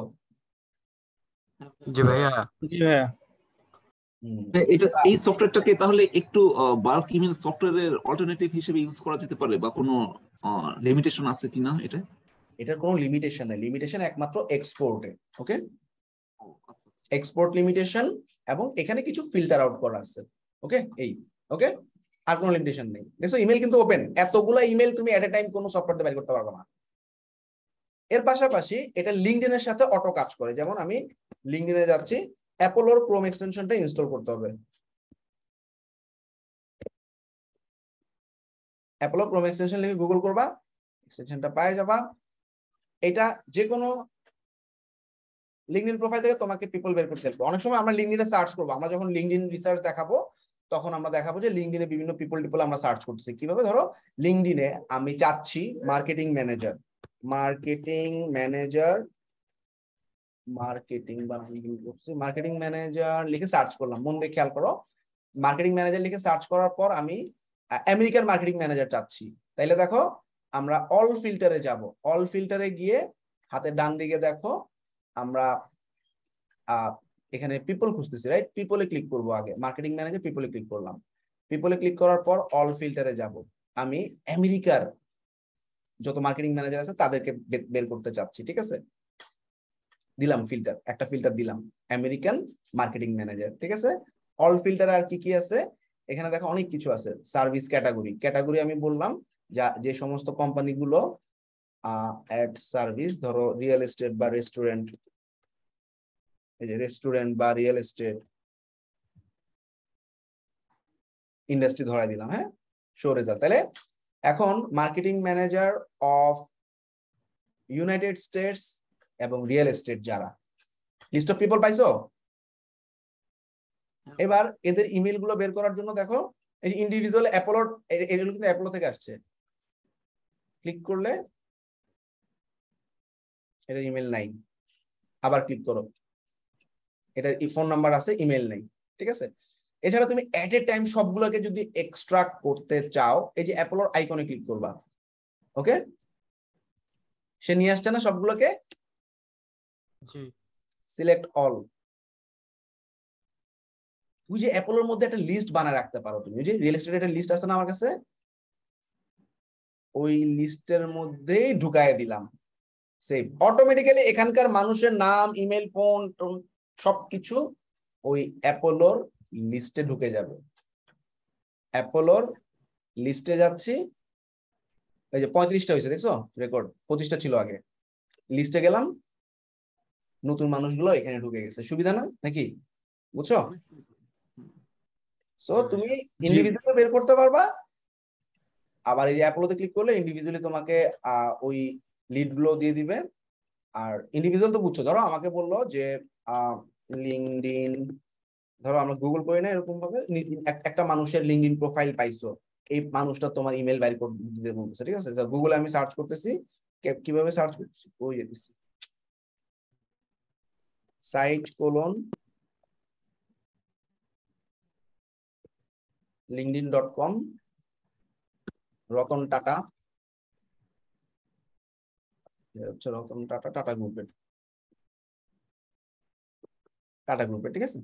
জি ভাইয়া। জি ভাইয়া। হুম। এটা এই সফটওয়্যারটাকে তাহলে একটু বাল্ক ইমেল সফটওয়্যারের অল্টারনেটিভ হিসেবে ইউজ করা যেতে পারে বা কোনো লিমিটেশন আছে কিনা এটা? এটার কোনো লিমিটেশন নেই। লিমিটেশন একমাত্র এক্সপোর্টে ওকে এক্সপোর্ট লিমিটেশন এবং এখানে কিছু ফিল্টার আউট করা আছে ওকে এই ওকে আর কোনো লিমিটেশন নেই। দেখো ইমেল কিন্তু ওপেন এতগুলা ইমেল তুমি এট এ টাইম কোনো সফটওয়্যার বের করতে পারবে না। এর পাশাপাশি এটা লিঙ্কডইন এর সাথে অটো কাজ করে। যেমন আমি লিঙ্কডইনে যাচ্ছি অ্যাপোলোর ক্রোম এক্সটেনশনটা ইনস্টল করতে হবে। অ্যাপোলো ক্রোম এক্সটেনশন লিখে গুগল করবা এক্সটেনশনটা পায়ে যাবা। এটা যে কোনো লিঙ্কডিন প্রোফাইল থেকে তোমাকে পিপল বের করতে হবে অনেক সময় আমরা লিঙ্কডিনে সার্চ করব। আমরা যখন লিঙ্কডিন রিসার্চ দেখাবো তখন আমরা দেখাবো যে লিঙ্কডিনে বিভিন্ন পিপল টিপল আমরা সার্চ করতেছি। কীভাবে? ধরো লিঙ্কডিনে আমি চাচ্ছি marketing manager marketing manager marketing বা মার্কেটিং ম্যানেজার লিখে সার্চ করলাম। মন দিয়ে খেয়াল করো মার্কেটিং ম্যানেজার লিখে সার্চ করার পর আমি আমেরিকান মার্কেটিং ম্যানেজার চাচ্ছি। তাইলে দেখো, আমরা অল ফিল্টারে যাব। অল ফিল্টারে গিয়ে হাতের ডান দিকে দেখো, আমরা এখানে পিপল খুঁজতেছি রাইট পিপলে ক্লিক করব আগে। মার্কেটিং ম্যানেজার পিপলে ক্লিক করলাম। পিপলে ক্লিক করার পর অল ফিল্টারে যাব। আমি আমেরিকার যত মার্কেটিং ম্যানেজার আছে, তাদেরকে বের করতে চাচ্ছি, ঠিক আছে? দিলাম ফিল্টার একটা ফিল্টার দিলাম। আমেরিকান মার্কেটিং ম্যানেজার ঠিক আছে? অল ফিল্টার আর কি কি আছে? এখানে দেখো অনেক কিছু আছে। সার্ভিস ক্যাটাগরি ক্যাটাগরি আমি বললাম যা, যে সমস্ত কোম্পানিগুলো অ্যাড সার্ভিস ধরো রিয়েল এস্টেট বা রেস্টুরেন্ট এই যে রেস্টুরেন্ট বা রিয়েল এস্টেট ইন্ডাস্ট্রি ধরাই দিলাম হ্যাঁ? শো রেজাল্ট তাহলে এখন marketing manager of United States এবং রিয়েল এস্টেট যারা? লিস্ট অফ পিপল পাইছো? এবার এদের ইমেলগুলো বের করার জন্য দেখো এই ইন্ডিভিজুয়াল অ্যাপোলো এগুলো কিন্তু অ্যাপোলো থেকে আসছে। ক্লিক করলে এটার ইমেল নাই। আবার ক্লিক করো। এটার ফোন নাম্বার আছে ইমেল নেই ঠিক আছে? এছাড়া তুমি এট এ টাইম সবগুলোকে যদি এক্সট্রাক্ট করতে চাও এই যে অ্যাপোলোর আইকনে ক্লিক করবা ওকে সে নিয়ে আসছে না সবগুলোকে? সিলেক্ট অল ওই যে অ্যাপোলোর মধ্যে একটা লিস্ট বানায় রাখতে পারো তুমি ওই যে রিয়েল এস্টেটের একটা লিস্ট আছে না আমার কাছে? ওই লিস্টের মধ্যেই ঢুকায় দিলাম সেভ অটোমেটিক্যালি এখানকার মানুষের নাম ইমেল ফোন সবকিছু ওই অ্যাপোলোর লিস্টে ঢুকে যাবে। অ্যাপোলোর লিস্টে যাচ্ছি এই যে পঁয়ত্রিশটা হয়েছে দেখছ? রেকর্ড পঁচিশটা ছিল আগে। লিস্টে গেলাম নতুন মানুষগুলো এখানে ঢুকে গেছে। সুবিধা না? নাকি? বুঝছ? সো তুমি ইন্ডিভিজুয়াল বের করতে পারবা। আবার এই যে অ্যাপোলোতে ক্লিক করলে ইন্ডিভিজুয়ালি তোমাকে আহ, ওই লিডগুলো দিয়ে দিবে। আর ইন্ডিভিজুয়াল তো বুঝছ ধরো আমাকে বলল যে লিঙ্কডিন ধরো আমরা গুগল করি না এরকম ভাবে একটা মানুষের লিঙ্কডিন প্রোফাইল পাইছো, এই মানুষটা তোমার ইমেল বাইর করে বলতেছে, ঠিক আছে? গুগলে আমি সার্চ করতেছি কীভাবে সার্চ করতেছি ওই যেতেছি site colon LinkedIn dot com Ratan Tata. হচ্ছে রতন টাটা টাটা গ্রুপের টাটা গ্রুপের ঠিক আছে?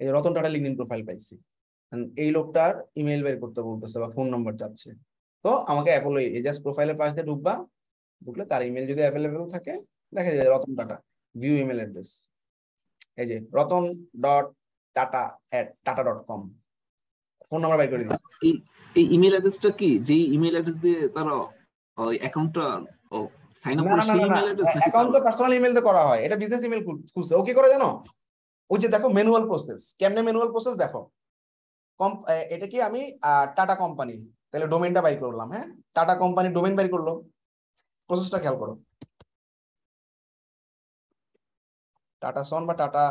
এই যে রতন টাটা লিঙ্কডিন প্রোফাইল পাইছি। এই লোকটার ইমেল বের করতে বলতেছে বা ফোন নাম্বার চাচ্ছে। তো আমাকে অ্যাপোলো এই জাস্ট প্রোফাইলের পাশ দিয়ে ঢুকবা ঢুকলে তার ইমেল যদি অ্যাভেলেবেল থাকে দেখা যায় Ratan Tata view email address এই যে Ratan dot Tata at Tata dot com phone number বাইর করে দিচ্ছি। এই ইমেল অ্যাড্রেসটা কি? যে ইমেল অ্যাড্রেস দিয়ে তারা ওই অ্যাকাউন্টটা সাইন আপ করে সেই ইমেল অ্যাড্রেস অ্যাকাউন্ট তো পার্সোনাল ইমেল দিয়ে করা হয়। এটা বিজনেস ইমেল খুলছে। ও কি করে জানো? ওই যে দেখো ম্যানুয়াল প্রসেস কেমনে ম্যানুয়াল প্রসেস দেখো? এটা কি আমি টাটা কোম্পানি তাহলে ডোমেনটা বাই করলাম হ্যাঁ? টাটা কোম্পানি ডোমেন বাই করল। প্রসেসটা খেয়াল করো। টাটা সন বা Tata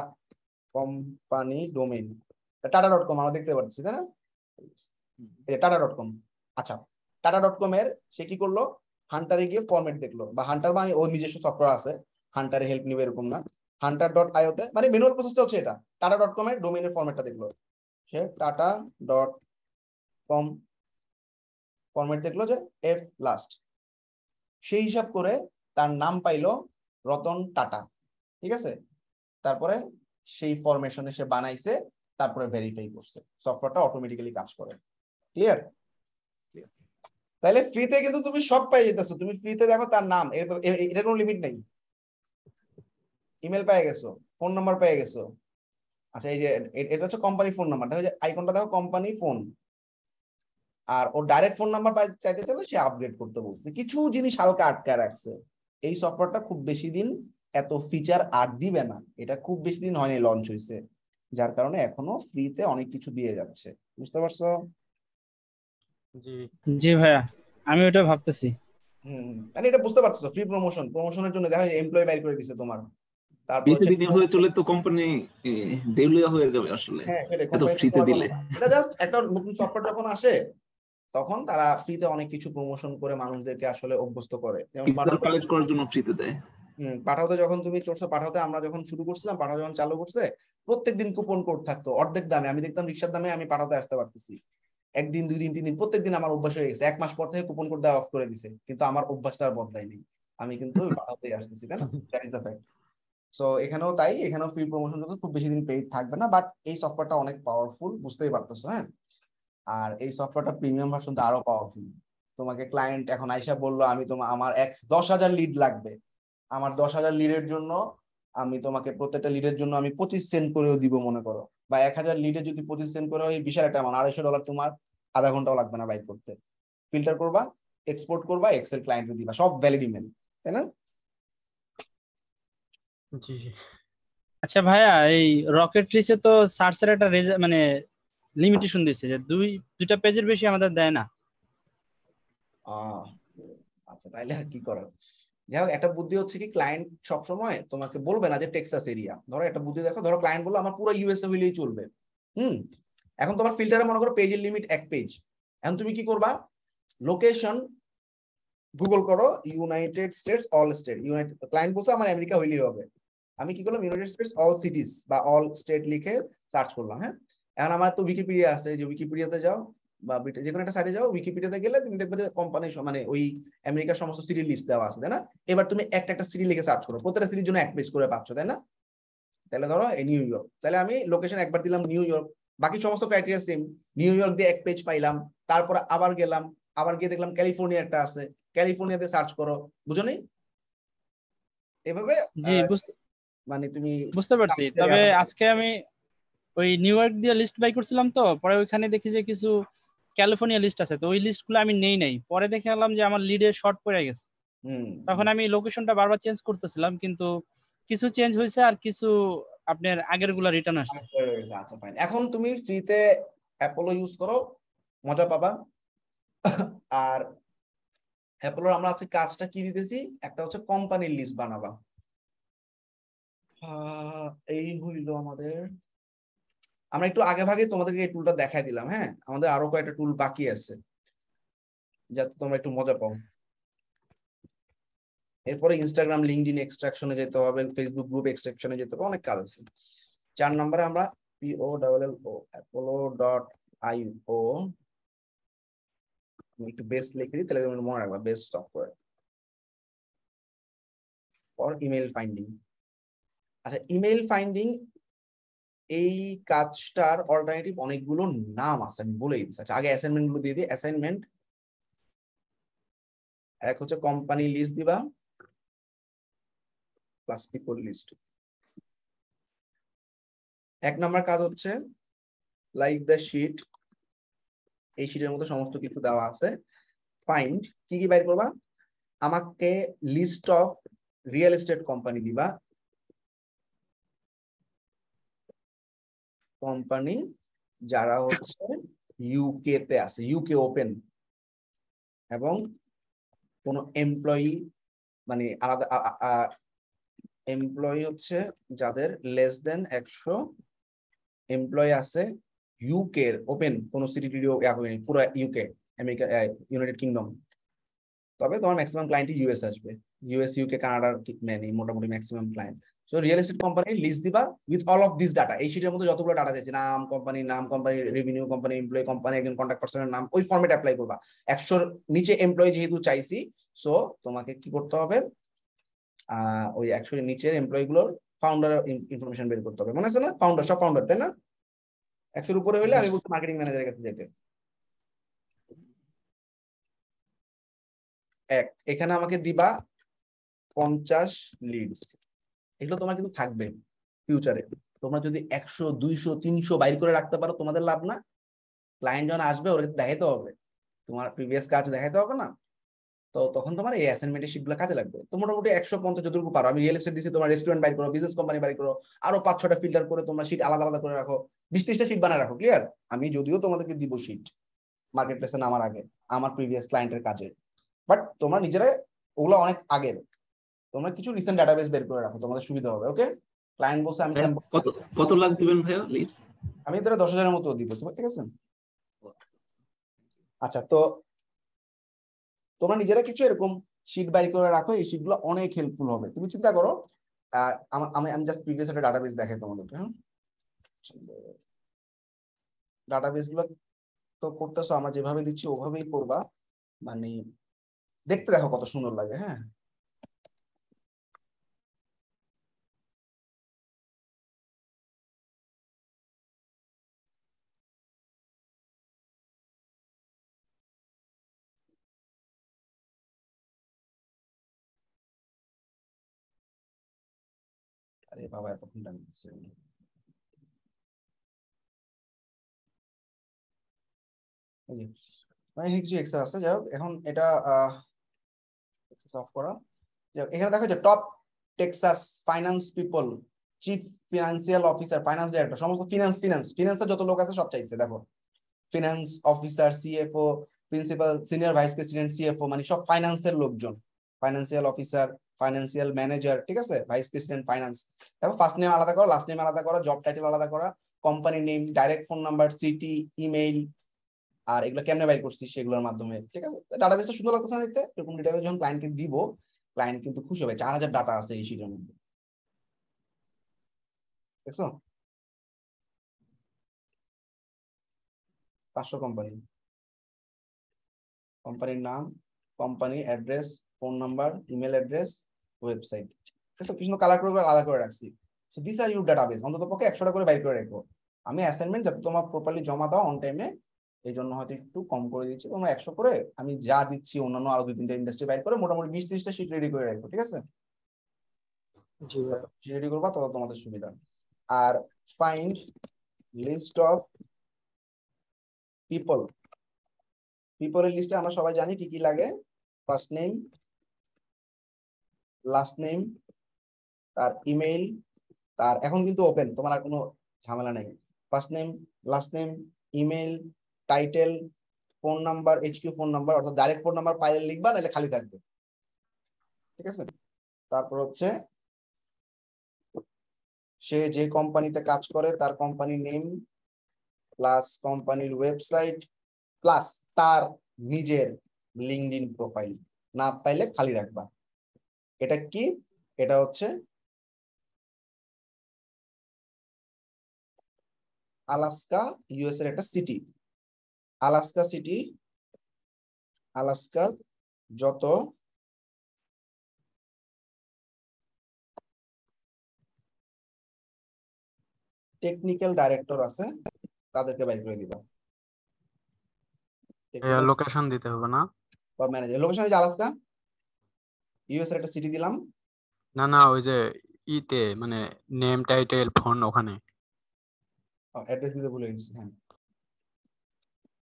company domain Tata dot com আমরা দেখতে পাচ্ছি তাই না? টাটা ডট কম আচ্ছা টাটা ডট কম এর সে কি করল? হান্টারে গিয়ে ফরম্যাট দেখল, বা হান্টার মানে ওর নিজস্ব সফটওয়্যার আছে। হান্টারে হেল্প নিবে এরকম না। হান্টার ডট আইওতে মানে ম্যানুয়াল প্রসেসটা হচ্ছে এটা টাটা ডট কম এর ডোমেনের ফরম্যাটটা দেখল। সে টাটা ডট কম ফরম্যাট দেখল যে এফ লাস্ট সেই হিসাব করে তার নাম পাইলো রতন টাটা ঠিক আছে? তারপরে সেই ফরমেশনে সে বানাইছে তারপরে ভেরিফাই করছে। সফটওয়্যারটা অটোমেটিক্যালি কাজ করে। ক্লিয়ার তাহলে ফ্রিতে কিন্তু তুমি সব পাই যেতেছো। তুমি ফ্রিতে দেখো তার নাম এর- এ- এ- এটার কোনো লিমিট নেই। ইমেল পেয়ে গেছো ফোন নাম্বার পেয়ে গেছো। আচ্ছা এই যে এটা হচ্ছে কোম্পানি ফোন নাম্বার দেখো যে আইকনটা দেখো কোম্পানি ফোন আর ও ডাইরেক্ট ফোন নাম্বার পাই চাইতে চাইলে সে আপগ্রেড করতে বলছে। কিছু জিনিস হালকা আটকা রাখছে। এই সফটওয়্যারটা খুব বেশি দিন এত ফিচার আর দিবে না। এটা খুব বেশি দিন হয়নি লঞ্চ হয়েছে যার কারণে এখনও ফ্রিতে অনেক কিছু দিয়ে যাচ্ছে। বুঝতে পারছ? জি। জি ভাইয়া আমি ওটা ভাবতেছি। হুম মানে এটা বুঝতে পারছ ফ্রি প্রমোশন প্রমোশনের জন্য দেখা যায় এমপ্লয় বাইর করে দিছে তোমার। বেশি দিন হয়ে চলে তো কোম্পানি দেউলিয়া হয়ে যাবে আসলে। হ্যাঁ এত ফ্রিতে দিলে। এটা জাস্ট একটা নতুন সফটওয়্যার যখন আসে তখন তারা ফ্রিতে অনেক কিছু প্রমোশন করে মানুষদেরকে আসলে অভ্যস্ত করে। যেমন কালেক্ট করার জন্য ফ্রিতে দেয়। হুম, যখন তুমি চড়ছো পাঠাতে আমরা যখন শুরু করছিলাম পাঠাতে যখন চালু করছে প্রত্যেকদিন কুপন কোড থাকতো অর্ধেক দামে। আমি দেখতাম রিক্সার দামে আমি পাঠাতে আসতে পারতেছি। একদিন দুই দিন তিন দিন প্রত্যেকদিন আমার অভ্যাস হয়ে গেছে। এক মাস পর থেকে কুপন কোড দেওয়া অফ করে দিছে। কিন্তু আমার অভ্যাসটা আর বদলায়নি। আমি কিন্তু পাঠাতেই আসতেছি তাই না? That is the fact so এখানেও তাই, এখানেও ফ্রি প্রমোশন যত খুব বেশি দিন পেইড থাকবে না বাট এই সফটওয়্যারটা অনেক পাওয়ারফুল বুঝতেই পারতেছো হ্যাঁ? আর এই সফটওয়্যারটা প্রিমিয়াম ভার্সনটা আরও পাওয়ারফুল তোমাকে ক্লায়েন্ট এখন আইসা বলল, আমি তোমার আমার এক, দশ হাজার লিড লাগবে। আমার দশ হাজার লিডের জন্য আমি তোমাকে প্রত্যেকটা লিডের জন্য আমি পঁচিশ সেন্ট করেও দিব, মনে করো। বা এক হাজার লিডে যদি পঁচিশ সেন্ট করে হয় বিশাল একটা আমার আড়াইশো ডলার তোমার আধা ঘন্টাও লাগবে না বাইক করতে। ফিল্টার করবা এক্সপোর্ট করবা এক্সেল ক্লায়েন্টে দিবা, সব ভ্যালিড ইমেল তাই না? জি আচ্ছা ভাইয়া, এই রকেট রিচে তো সার্চের একটা মানে লিমিটেশন দিয়েছে যে দুই দুইটা পেজের বেশি আমাদের দেয় না। আচ্ছা তাইলে আর কি করার? যাই হোক একটা বুদ্ধি হচ্ছে কি ক্লায়েন্ট সবসময় তোমাকে বলবে না যে টেক্সাস এরিয়া ধরো একটা বুদ্ধি দেখো, ধরো ক্লায়েন্ট বলল, আমার পুরো ইউএসএ হইলেই চলবে। হুম? এখন তোমার ফিল্টারে মনে করো পেজের লিমিট এক পেজ এখন তুমি কি করবা? লোকেশন গুগল করো United States all state United client বলছে, আমার আমেরিকা হইলেই হবে। আমি কি করলাম ইউনাইটেড স্টেটস অল সিটিজ বা অল স্টেট লিখে সার্চ করলাম হ্যাঁ? এখন আমার তো উইকিপিডিয়া আছে যে উইকিপিডিয়াতে যাও বা যে কোনো একটা সাইটে যাও উইকিপিডিয়াতে গেলে তুমি দেখবে যে কোম্পানি মানে ওই আমেরিকার সমস্ত সিটি লিস্ট দেওয়া আছে তাই না? এবার তুমি একটা একটা সিটি লিখে সার্চ করো প্রত্যেকটা সিটির জন্য এক পেজ করে পাচ্ছ তাই না? তাহলে ধরো এই নিউ ইয়র্ক তাহলে আমি লোকেশন একবার দিলাম নিউ ইয়র্ক বাকি সমস্ত ক্রাইটেরিয়া সেম নিউ ইয়র্ক দিয়ে এক পেজ পাইলাম তারপর আবার গেলাম আবার গিয়ে দেখলাম ক্যালিফোর্নিয়া একটা আছে ক্যালিফোর্নিয়াতে সার্চ করো বুঝো নি? এভাবে মানে তুমি বুঝতে পারছি। তবে আজকে আমি ওই নিউ ইয়র্ক দিয়ে লিস্ট বাই করছিলাম তো পরে ওইখানে দেখি যে কিছু ক্যালিফোর্নিয়া লিস্ট আছে। তো ওই লিস্টগুলো আমি নেই নাই। পরে দেখে গেলাম যে আমার লিডে শর্ট পড়ে গেছে। তখন আমি লোকেশনটা বারবার চেঞ্জ করতেছিলাম কিন্তু কিছু চেঞ্জ হয়েছে আর কিছু আপনার আগেরগুলা রিটার্ন আসছে। আচ্ছা ফাইন এখন তুমি ফ্রিতে অ্যাপোলো ইউজ করো মজা পাবা। আর অ্যাপোলোর আমরা আজকে কাজটা কি দিতেছি? একটা হচ্ছে কোম্পানির লিস্ট বানাবা। এই হইল আমাদের, আমরা একটু আগে ভাগে তোমাদেরকে এই টুলটা দেখাই দিলাম হ্যাঁ? আমাদের আরও কয়েকটা টুল বাকি আছে, যাতে তোমরা একটু মজা পাও। এরপরে ইনস্টাগ্রাম লিঙ্কডিন এক্সট্রাকশনে যেতে হবে ফেসবুক গ্রুপ এক্সট্রাকশনে যেতে হবে, অনেক কাজ আছে। চার নম্বরে আমরা P O double L O Apollo dot I O একটু বেস লিখে দিই, তাহলে মনে রাখবা বেস স্টপ করে ফর ইমেল ফাইন্ডিং আচ্ছা ইমেল ফাইন্ডিং এই কাজটার অল্টারনেটিভ অনেকগুলো নাম আছে, আমি বলেই দিচ্ছি। আচ্ছা আগে অ্যাসাইনমেন্টগুলো দিয়ে দিই। অ্যাসাইনমেন্ট এক হচ্ছে কোম্পানি লিস্ট দিবা। প্লাস পিপল লিস্ট এক নম্বর কাজ হচ্ছে লাইক দ্য শিট এই শিটের মধ্যে সমস্ত কিছু দেওয়া আছে। ফাইন্ড কি কি বাইর করবা? আমাকে list of real estate company দিবা। কোম্পানি যারা হচ্ছে ইউকে তে আছে ইউকে ওপেন এবং কোন এমপ্লয়ি মানে আলাদা এমপ্লয়ি হচ্ছে যাদের লেস দেন একশো এমপ্লয়ি আছে ইউকে এর ওপেন কোন সিটি পুরো ইউকে আমেরিকা ইউনাইটেড কিংডম তবে তোমার ম্যাক্সিমাম ক্লায়েন্টই ইউএস আসবে। ইউএস ইউকে কানাডার মানে মোটামুটি maximum client so real estate company list দিবা with all of this data এই শিটের মধ্যে যতগুলো ডাটা দিয়েছি নাম কোম্পানি নাম company revenue company employee company একজন কন্ট্যাক্ট পার্সনের নাম ওই ফর্মেট অ্যাপ্লাই করবা। একশোর নিচে এমপ্লয়ি যেহেতু চাইছি সো তোমাকে কি করতে হবে? ওই একশোর নিচের এমপ্লয়ি গুলোর ফাউন্ডার ইনফরমেশন বের করতে হবে। মনে আছে না? ফাউন্ডার সব ফাউন্ডার তাই না? একশোর উপরে হলে আমি বলছি মার্কেটিং ম্যানেজারের কাছে যেতে এক এখানে আমাকে দিবা পঞ্চাশ লিডস এগুলো তোমার কিন্তু থাকবে ফিউচারে তোমরা যদি একশো, দুইশো, তিনশো বাইর করে রাখতে পারো, তোমাদের লাভ না। ক্লায়েন্ট যখন আসবে, ওরা দেখাইতে হবে। তোমার প্রিভিয়াস কাজ দেখাইতে হবে না। তো তখন তোমার এই অ্যাসাইনমেন্টের শিটগুলো কাজে লাগবে। তো মোটামুটি একশো পঞ্চাশ যতটুকু পারো। আমি রিয়েল এস্টেট দিচ্ছি তোমার রেস্টুরেন্ট বাইর করো বিজনেস কোম্পানি বাইর করো, আরও পাঁচ ছটা ফিল্টার করে তোমরা শিট আলাদা আলাদা করে রাখো। বিশ ত্রিশটা শিট বানায় রাখো ক্লিয়ার আমি যদিও তোমাদেরকে দিব শিট মার্কেট প্লেসে নামার আগে, আমার প্রিভিয়াস ক্লায়েন্টের কাজে। বাট তোমরা নিজেরা ওগুলো অনেক আগের। তোমরা কিছু রিসেন্ট ডাটাবেস বের করে রাখো তোমাদের সুবিধা হবে ওকে ক্লায়েন্ট বলছে আমি কত কত লাখ দিবেন ভাইয়া লিডস আমি এদের দশ হাজারের মতো দিব ঠিক আছে? আচ্ছা তো তোমরা নিজেরা কিছু এরকম শিট বাইর করে রাখো এই শিটগুলো অনেক হেল্পফুল হবে। তুমি চিন্তা করো আমি আমি জাস্ট প্রিভিয়াস একটা ডাটাবেস দেখাই তোমাদেরকে হ্যাঁ? ডাটাবেসগুলো তো করতেছো আমরা যেভাবে দিচ্ছি ওভাবেই করবা। মানে দেখতে দেখো কত সুন্দর লাগে হ্যাঁ? আরে বাবা এতক্ষণ দিচ্ছে মানে এক্সট্রা আছে, যাই হোক, এখন এটা অফ করা। এখানে দেখো যে top Texas finance people chief financial officer finance director সমস্ত ফিনান্স ফিনান্স ফিনান্সের যত লোক আছে সব চাইছে, দেখো। Finance officer CFO principal senior vice president CFO মানে সব ফাইন্যান্সের লোকজন। ফাইন্যান্সিয়াল অফিসার ফাইন্যান্সিয়াল ম্যানেজার ঠিক আছে? ভাইস প্রেসিডেন্ট ফাইন্যান্স দেখো ফার্স্ট নেম আলাদা করো লাস্ট নেম আলাদা করো জব টাইটেল আলাদা করা company name direct phone number city email আর এগুলো কেমনে বাই করছি সেগুলোর মাধ্যমে, ঠিক আছে? ডাটাবেসটা সুন্দর লাগতেছে না দেখতে? এরকম ডাটাবেস যখন ক্লায়েন্টকে দিব ক্লায়েন্ট কিন্তু খুশি হবে, চার হাজার ডাটা আছে এই শিটের মধ্যে। দেখছ? পাঁচশো কোম্পানি কোম্পানির নাম company address phone number email address website কিছু কালার করে আলাদা করে রাখছি। So this are your database অন্তত পক্ষে একশোটা করে বাইর করে রাখব আমি অ্যাসাইনমেন্ট যাতে তোমার প্রপারলি জমা দাও অন টাইমে এই জন্য হয়তো একটু কম করে দিচ্ছি। তোমরা একশো করে আমি যা দিচ্ছি অন্যান্য আরও দুই তিনটা ইন্ডাস্ট্রি বাইর করে মোটামুটি বিশ ত্রিশটা শিট রেডি করে রাখব ঠিক আছে? রেডি করবা তত তোমাদের সুবিধা। আর ফাইন্ড লিস্ট অফ পিপল পিপলের লিস্টে আমরা সবাই জানি কি কি লাগে। ফার্স্ট নেম লাস্ট নেম তার ইমেইল তার, এখন কিন্তু ওপেন তোমার আর কোনো ঝামেলা নেই। First name last name email title phone number HQ phone number অর্থাৎ ডাইরেক্ট ফোন নাম্বার পাইলে লিখবা, নাহলে খালি থাকবে। ঠিক আছে? তারপর হচ্ছে, সে যে কোম্পানিতে কাজ করে, তার কোম্পানি নেম প্লাস কোম্পানির ওয়েবসাইট প্লাস তার নিজের লিঙ্কডিন প্রোফাইল না পাইলে খালি রাখবা। এটা কি? এটা হচ্ছে আলাস্কা ইউএস এর একটা সিটি আলাস্কা সিটি আলাস্কার যত টেকনিক্যাল ডাইরেক্টর আছে তাদেরকে বাইর করে দিবা। লোকেশন দিতে হবে না। বা ম্যানেজার লোকেশন আছে আলাস্কা। ইউএস এর একটা সিটি দিলাম। না না ওই যে ইতে মানে নেম টাইটেল ফোন ওখানে। অ্যাড্রেস দিতে ভুলে গেছি হ্যাঁ।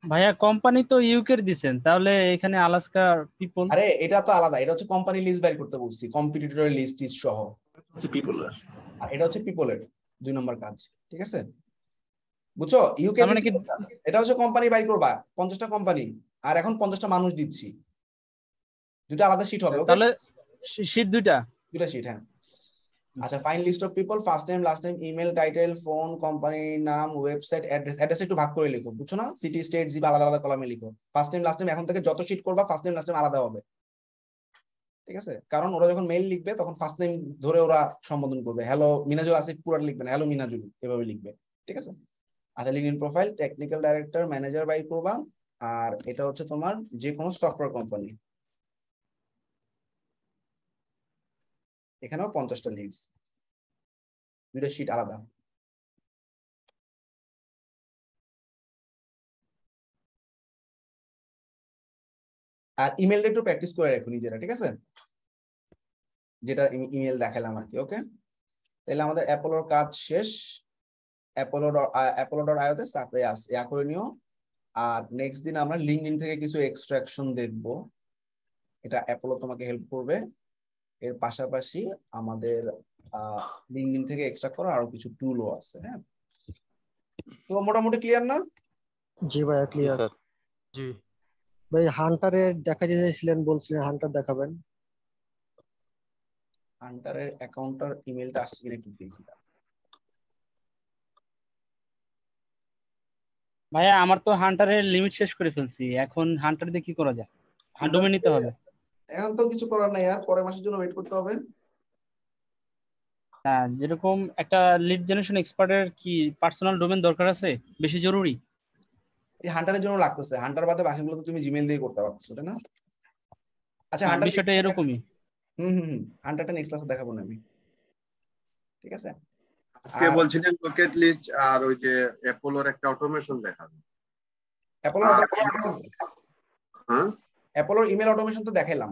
ভাইয়া কোম্পানি তো ইউকের দিছেন তাহলে এখানে আলাস্কা পিপল আরে এটা তো আলাদা এটা হচ্ছে কোম্পানি লিস্ট বাইর করতে বলছি কম্পিটিটরের লিস্ট টিস্ট সহ। হচ্ছে পিপল আর এটা হচ্ছে পিপলের দুই নম্বর কাজ ঠিক আছে? বুঝছ? ইউকে মানে কি এটা হচ্ছে কোম্পানি বাইর করবা পঞ্চাশটা কোম্পানি আর এখন পঞ্চাশটা মানুষ দিচ্ছি। দুটো আলাদা শিট হবে তাহলে শীট দুইটা? দুটা শিট হ্যাঁ। আচ্ছা। Fine list of people first name last name email title phone company নাম ওয়েবসাইট অ্যাড্রেস অ্যাড্রেস একটু ভাগ করে লিখো বুঝছ না? সিটি স্টেট জিপ আলাদা আলাদা কলামে লিখো। ফার্স্ট নেম লাস্ট নেম এখন থেকে যত শিট করবা ফার্স্ট নেম লাস্ট নেম আলাদা হবে। ঠিক আছে? কারণ ওরা যখন মেইল লিখবে তখন ফার্স্ট নেম ধরে ওরা সম্বোধন করবে। হ্যালো মিনাজুল আসিফ পুরাটা লিখবে না। হ্যালো মিনাজুল এভাবে লিখবে। ঠিক আছে? আচ্ছা LinkedIn profile technical director manager by করবা আর এটা হচ্ছে তোমার যে কোনো সফটওয়্যার কোম্পানি এখানেও পঞ্চাশটা লিডস দুইটা শিট আলাদা। আর ইমেলটা একটু প্র্যাকটিস করে রাখো নিজেরা, ঠিক আছে? যেটা ইমেল দেখালাম আর কি ওকে তাহলে আমাদের অ্যাপোলোর কাজ শেষ। অ্যাপোলো অ্যাপোলো ডট আয়োতে ইয়া করে নিও। আর নেক্সট দিন আমরা লিঙ্কডিন থেকে কিছু এক্সট্রাকশন দেখব। এটা অ্যাপোলো তোমাকে হেল্প করবে। এর পাশাপাশি আমাদের লিঙ্কডিন থেকে এক্সট্রা করা আরও কিছু টুলও আছে হ্যাঁ? তো মোটামুটি ক্লিয়ার না? জি ভাইয়া ক্লিয়ার জি। ভাই হান্টারের দেখাতে চাইছিলেন বলছিলেন হান্টার দেখাবেন। হান্টারের অ্যাকাউন্টার ইমেলটা আসছে কিনা একটু দেখি। ভাইয়া আমার তো হান্টারের লিমিট শেষ করে ফেলছি। এখন হান্টার দিয়ে কি করা যায়? ডোমেন নিতে হবে। এখন তো কিছু করার নাই আর পরের মাসের জন্য ওয়েট করতে হবে। হ্যাঁ যেরকম একটা লিড জেনারেশন এক্সপার্টের কি পার্সোনাল ডোমেন দরকার আছে? বেশি জরুরি? এই হান্টারের জন্য লাগতেছে। হান্টার বাদে বাকিগুলো তো তুমি জিমেল দিয়ে করতে পারছ তাই না? আচ্ছা হ্যাঁ, হান্টার বিষয়টা এরকমই। হুম হুম হুম। হান্টারটা নেক্সট ক্লাসে দেখাবো না আমি। ঠিক আছে? আজকে আর- বলছিলেন রকেট লিস্ট আর ওই যে অ্যাপোলোর একটা অটোমেশন দেখাবে। অ্যাপোলোর হ্যাঁ? অ্যাপোলোর ইমেল অটোমেশন তো দেখাইলাম।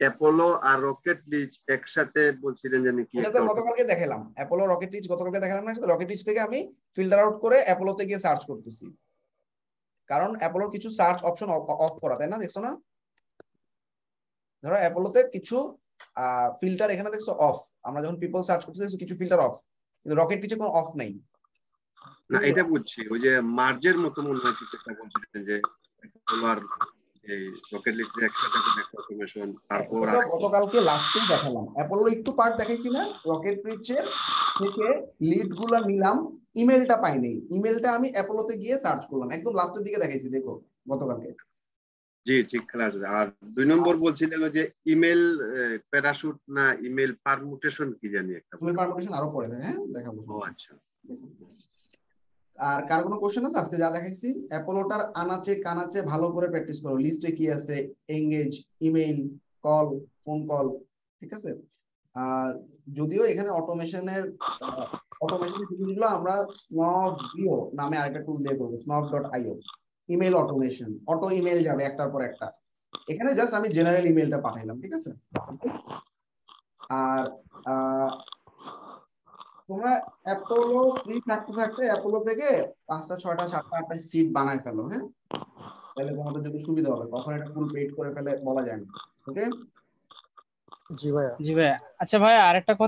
অ্যাপোলো আর রকেট লিস্ট একসাথে বলছিলেন যে নাকি এটা তো গতকালকে দেখালাম অ্যাপোলো রকেট রিচ গতকালকে দেখালাম না রকেট রিচ থেকে আমি ফিল্টার আউট করে অ্যাপোলোতে গিয়ে সার্চ করতেছি। কারণ অ্যাপোলোর কিছু সার্চ অপশন অফ করা তাই না? দেখছ না? ধরো অ্যাপোলোতে কিছু ফিল্টার এখানে দেখছ অফ আমরা যখন পিপল সার্চ করতেছি কিছু ফিল্টার অফ কিন্তু রকেট রিচে কোনো অফ নাই। না এটা বুঝছি। ওই যে মার্জের মতো মনে একটা যে অ্যাপোলো আর এই রকেট লিস্ট একসাথে করে একটা অটোমেশন তারপর গতকালকে লাস্টেই দেখালাম। অ্যাপোলোর একটু পার্ট দেখাইছি না রকেট রিচের থেকে লিডগুলা নিলাম ইমেলটা পাইনি। ইমেলটা আমি অ্যাপোলোতে গিয়ে সার্চ করলাম। একদম লাস্টের দিকে দেখাইছি দেখো গতকালকে। জি ঠিক আছে। আর দুই নম্বর বলছিলেন যে ইমেল প্যারাশুট না ইমেল পারমুটেশন কি জানি একটা ইমেল পারমিশন আরও পরে হ্যাঁ? দেখাবো। ও আচ্ছা। আর কার কোনো কোশ্চেন আছে? আজকে যা দেখাইছি অ্যাপোলোটার আনাচে কানাচে ভালো করে প্র্যাকটিস করো। লিস্টে কি আছে? Engage email call phone call ঠিক আছে? যদিও এখানে অটোমেশনের অটোমেশনের জিনিসগুলো আমরা স্নব ভিও নামে আরেকটা টুল দিয়ে করব Snov dot I O email automation auto email যাবে একটার পর একটা। এখানে জাস্ট আমি জেনারেল ইমেলটা পাঠাইলাম, ঠিক আছে? আর তোমরা অ্যাপোলো ফ্রি থাকতে থাকতে অ্যাপোলো থেকে পাঁচটা ছয়টা সাতটা আটটা সিট বানায় ফেলো হ্যাঁ? তাহলে তোমাদের জন্য সুবিধা হবে। কখন এটা ফুল পেড করে ফেলে বলা যায় না ওকে জি ভাইয়া। জি ভাইয়া। আচ্ছা ভাইয়া আরেকটা কথা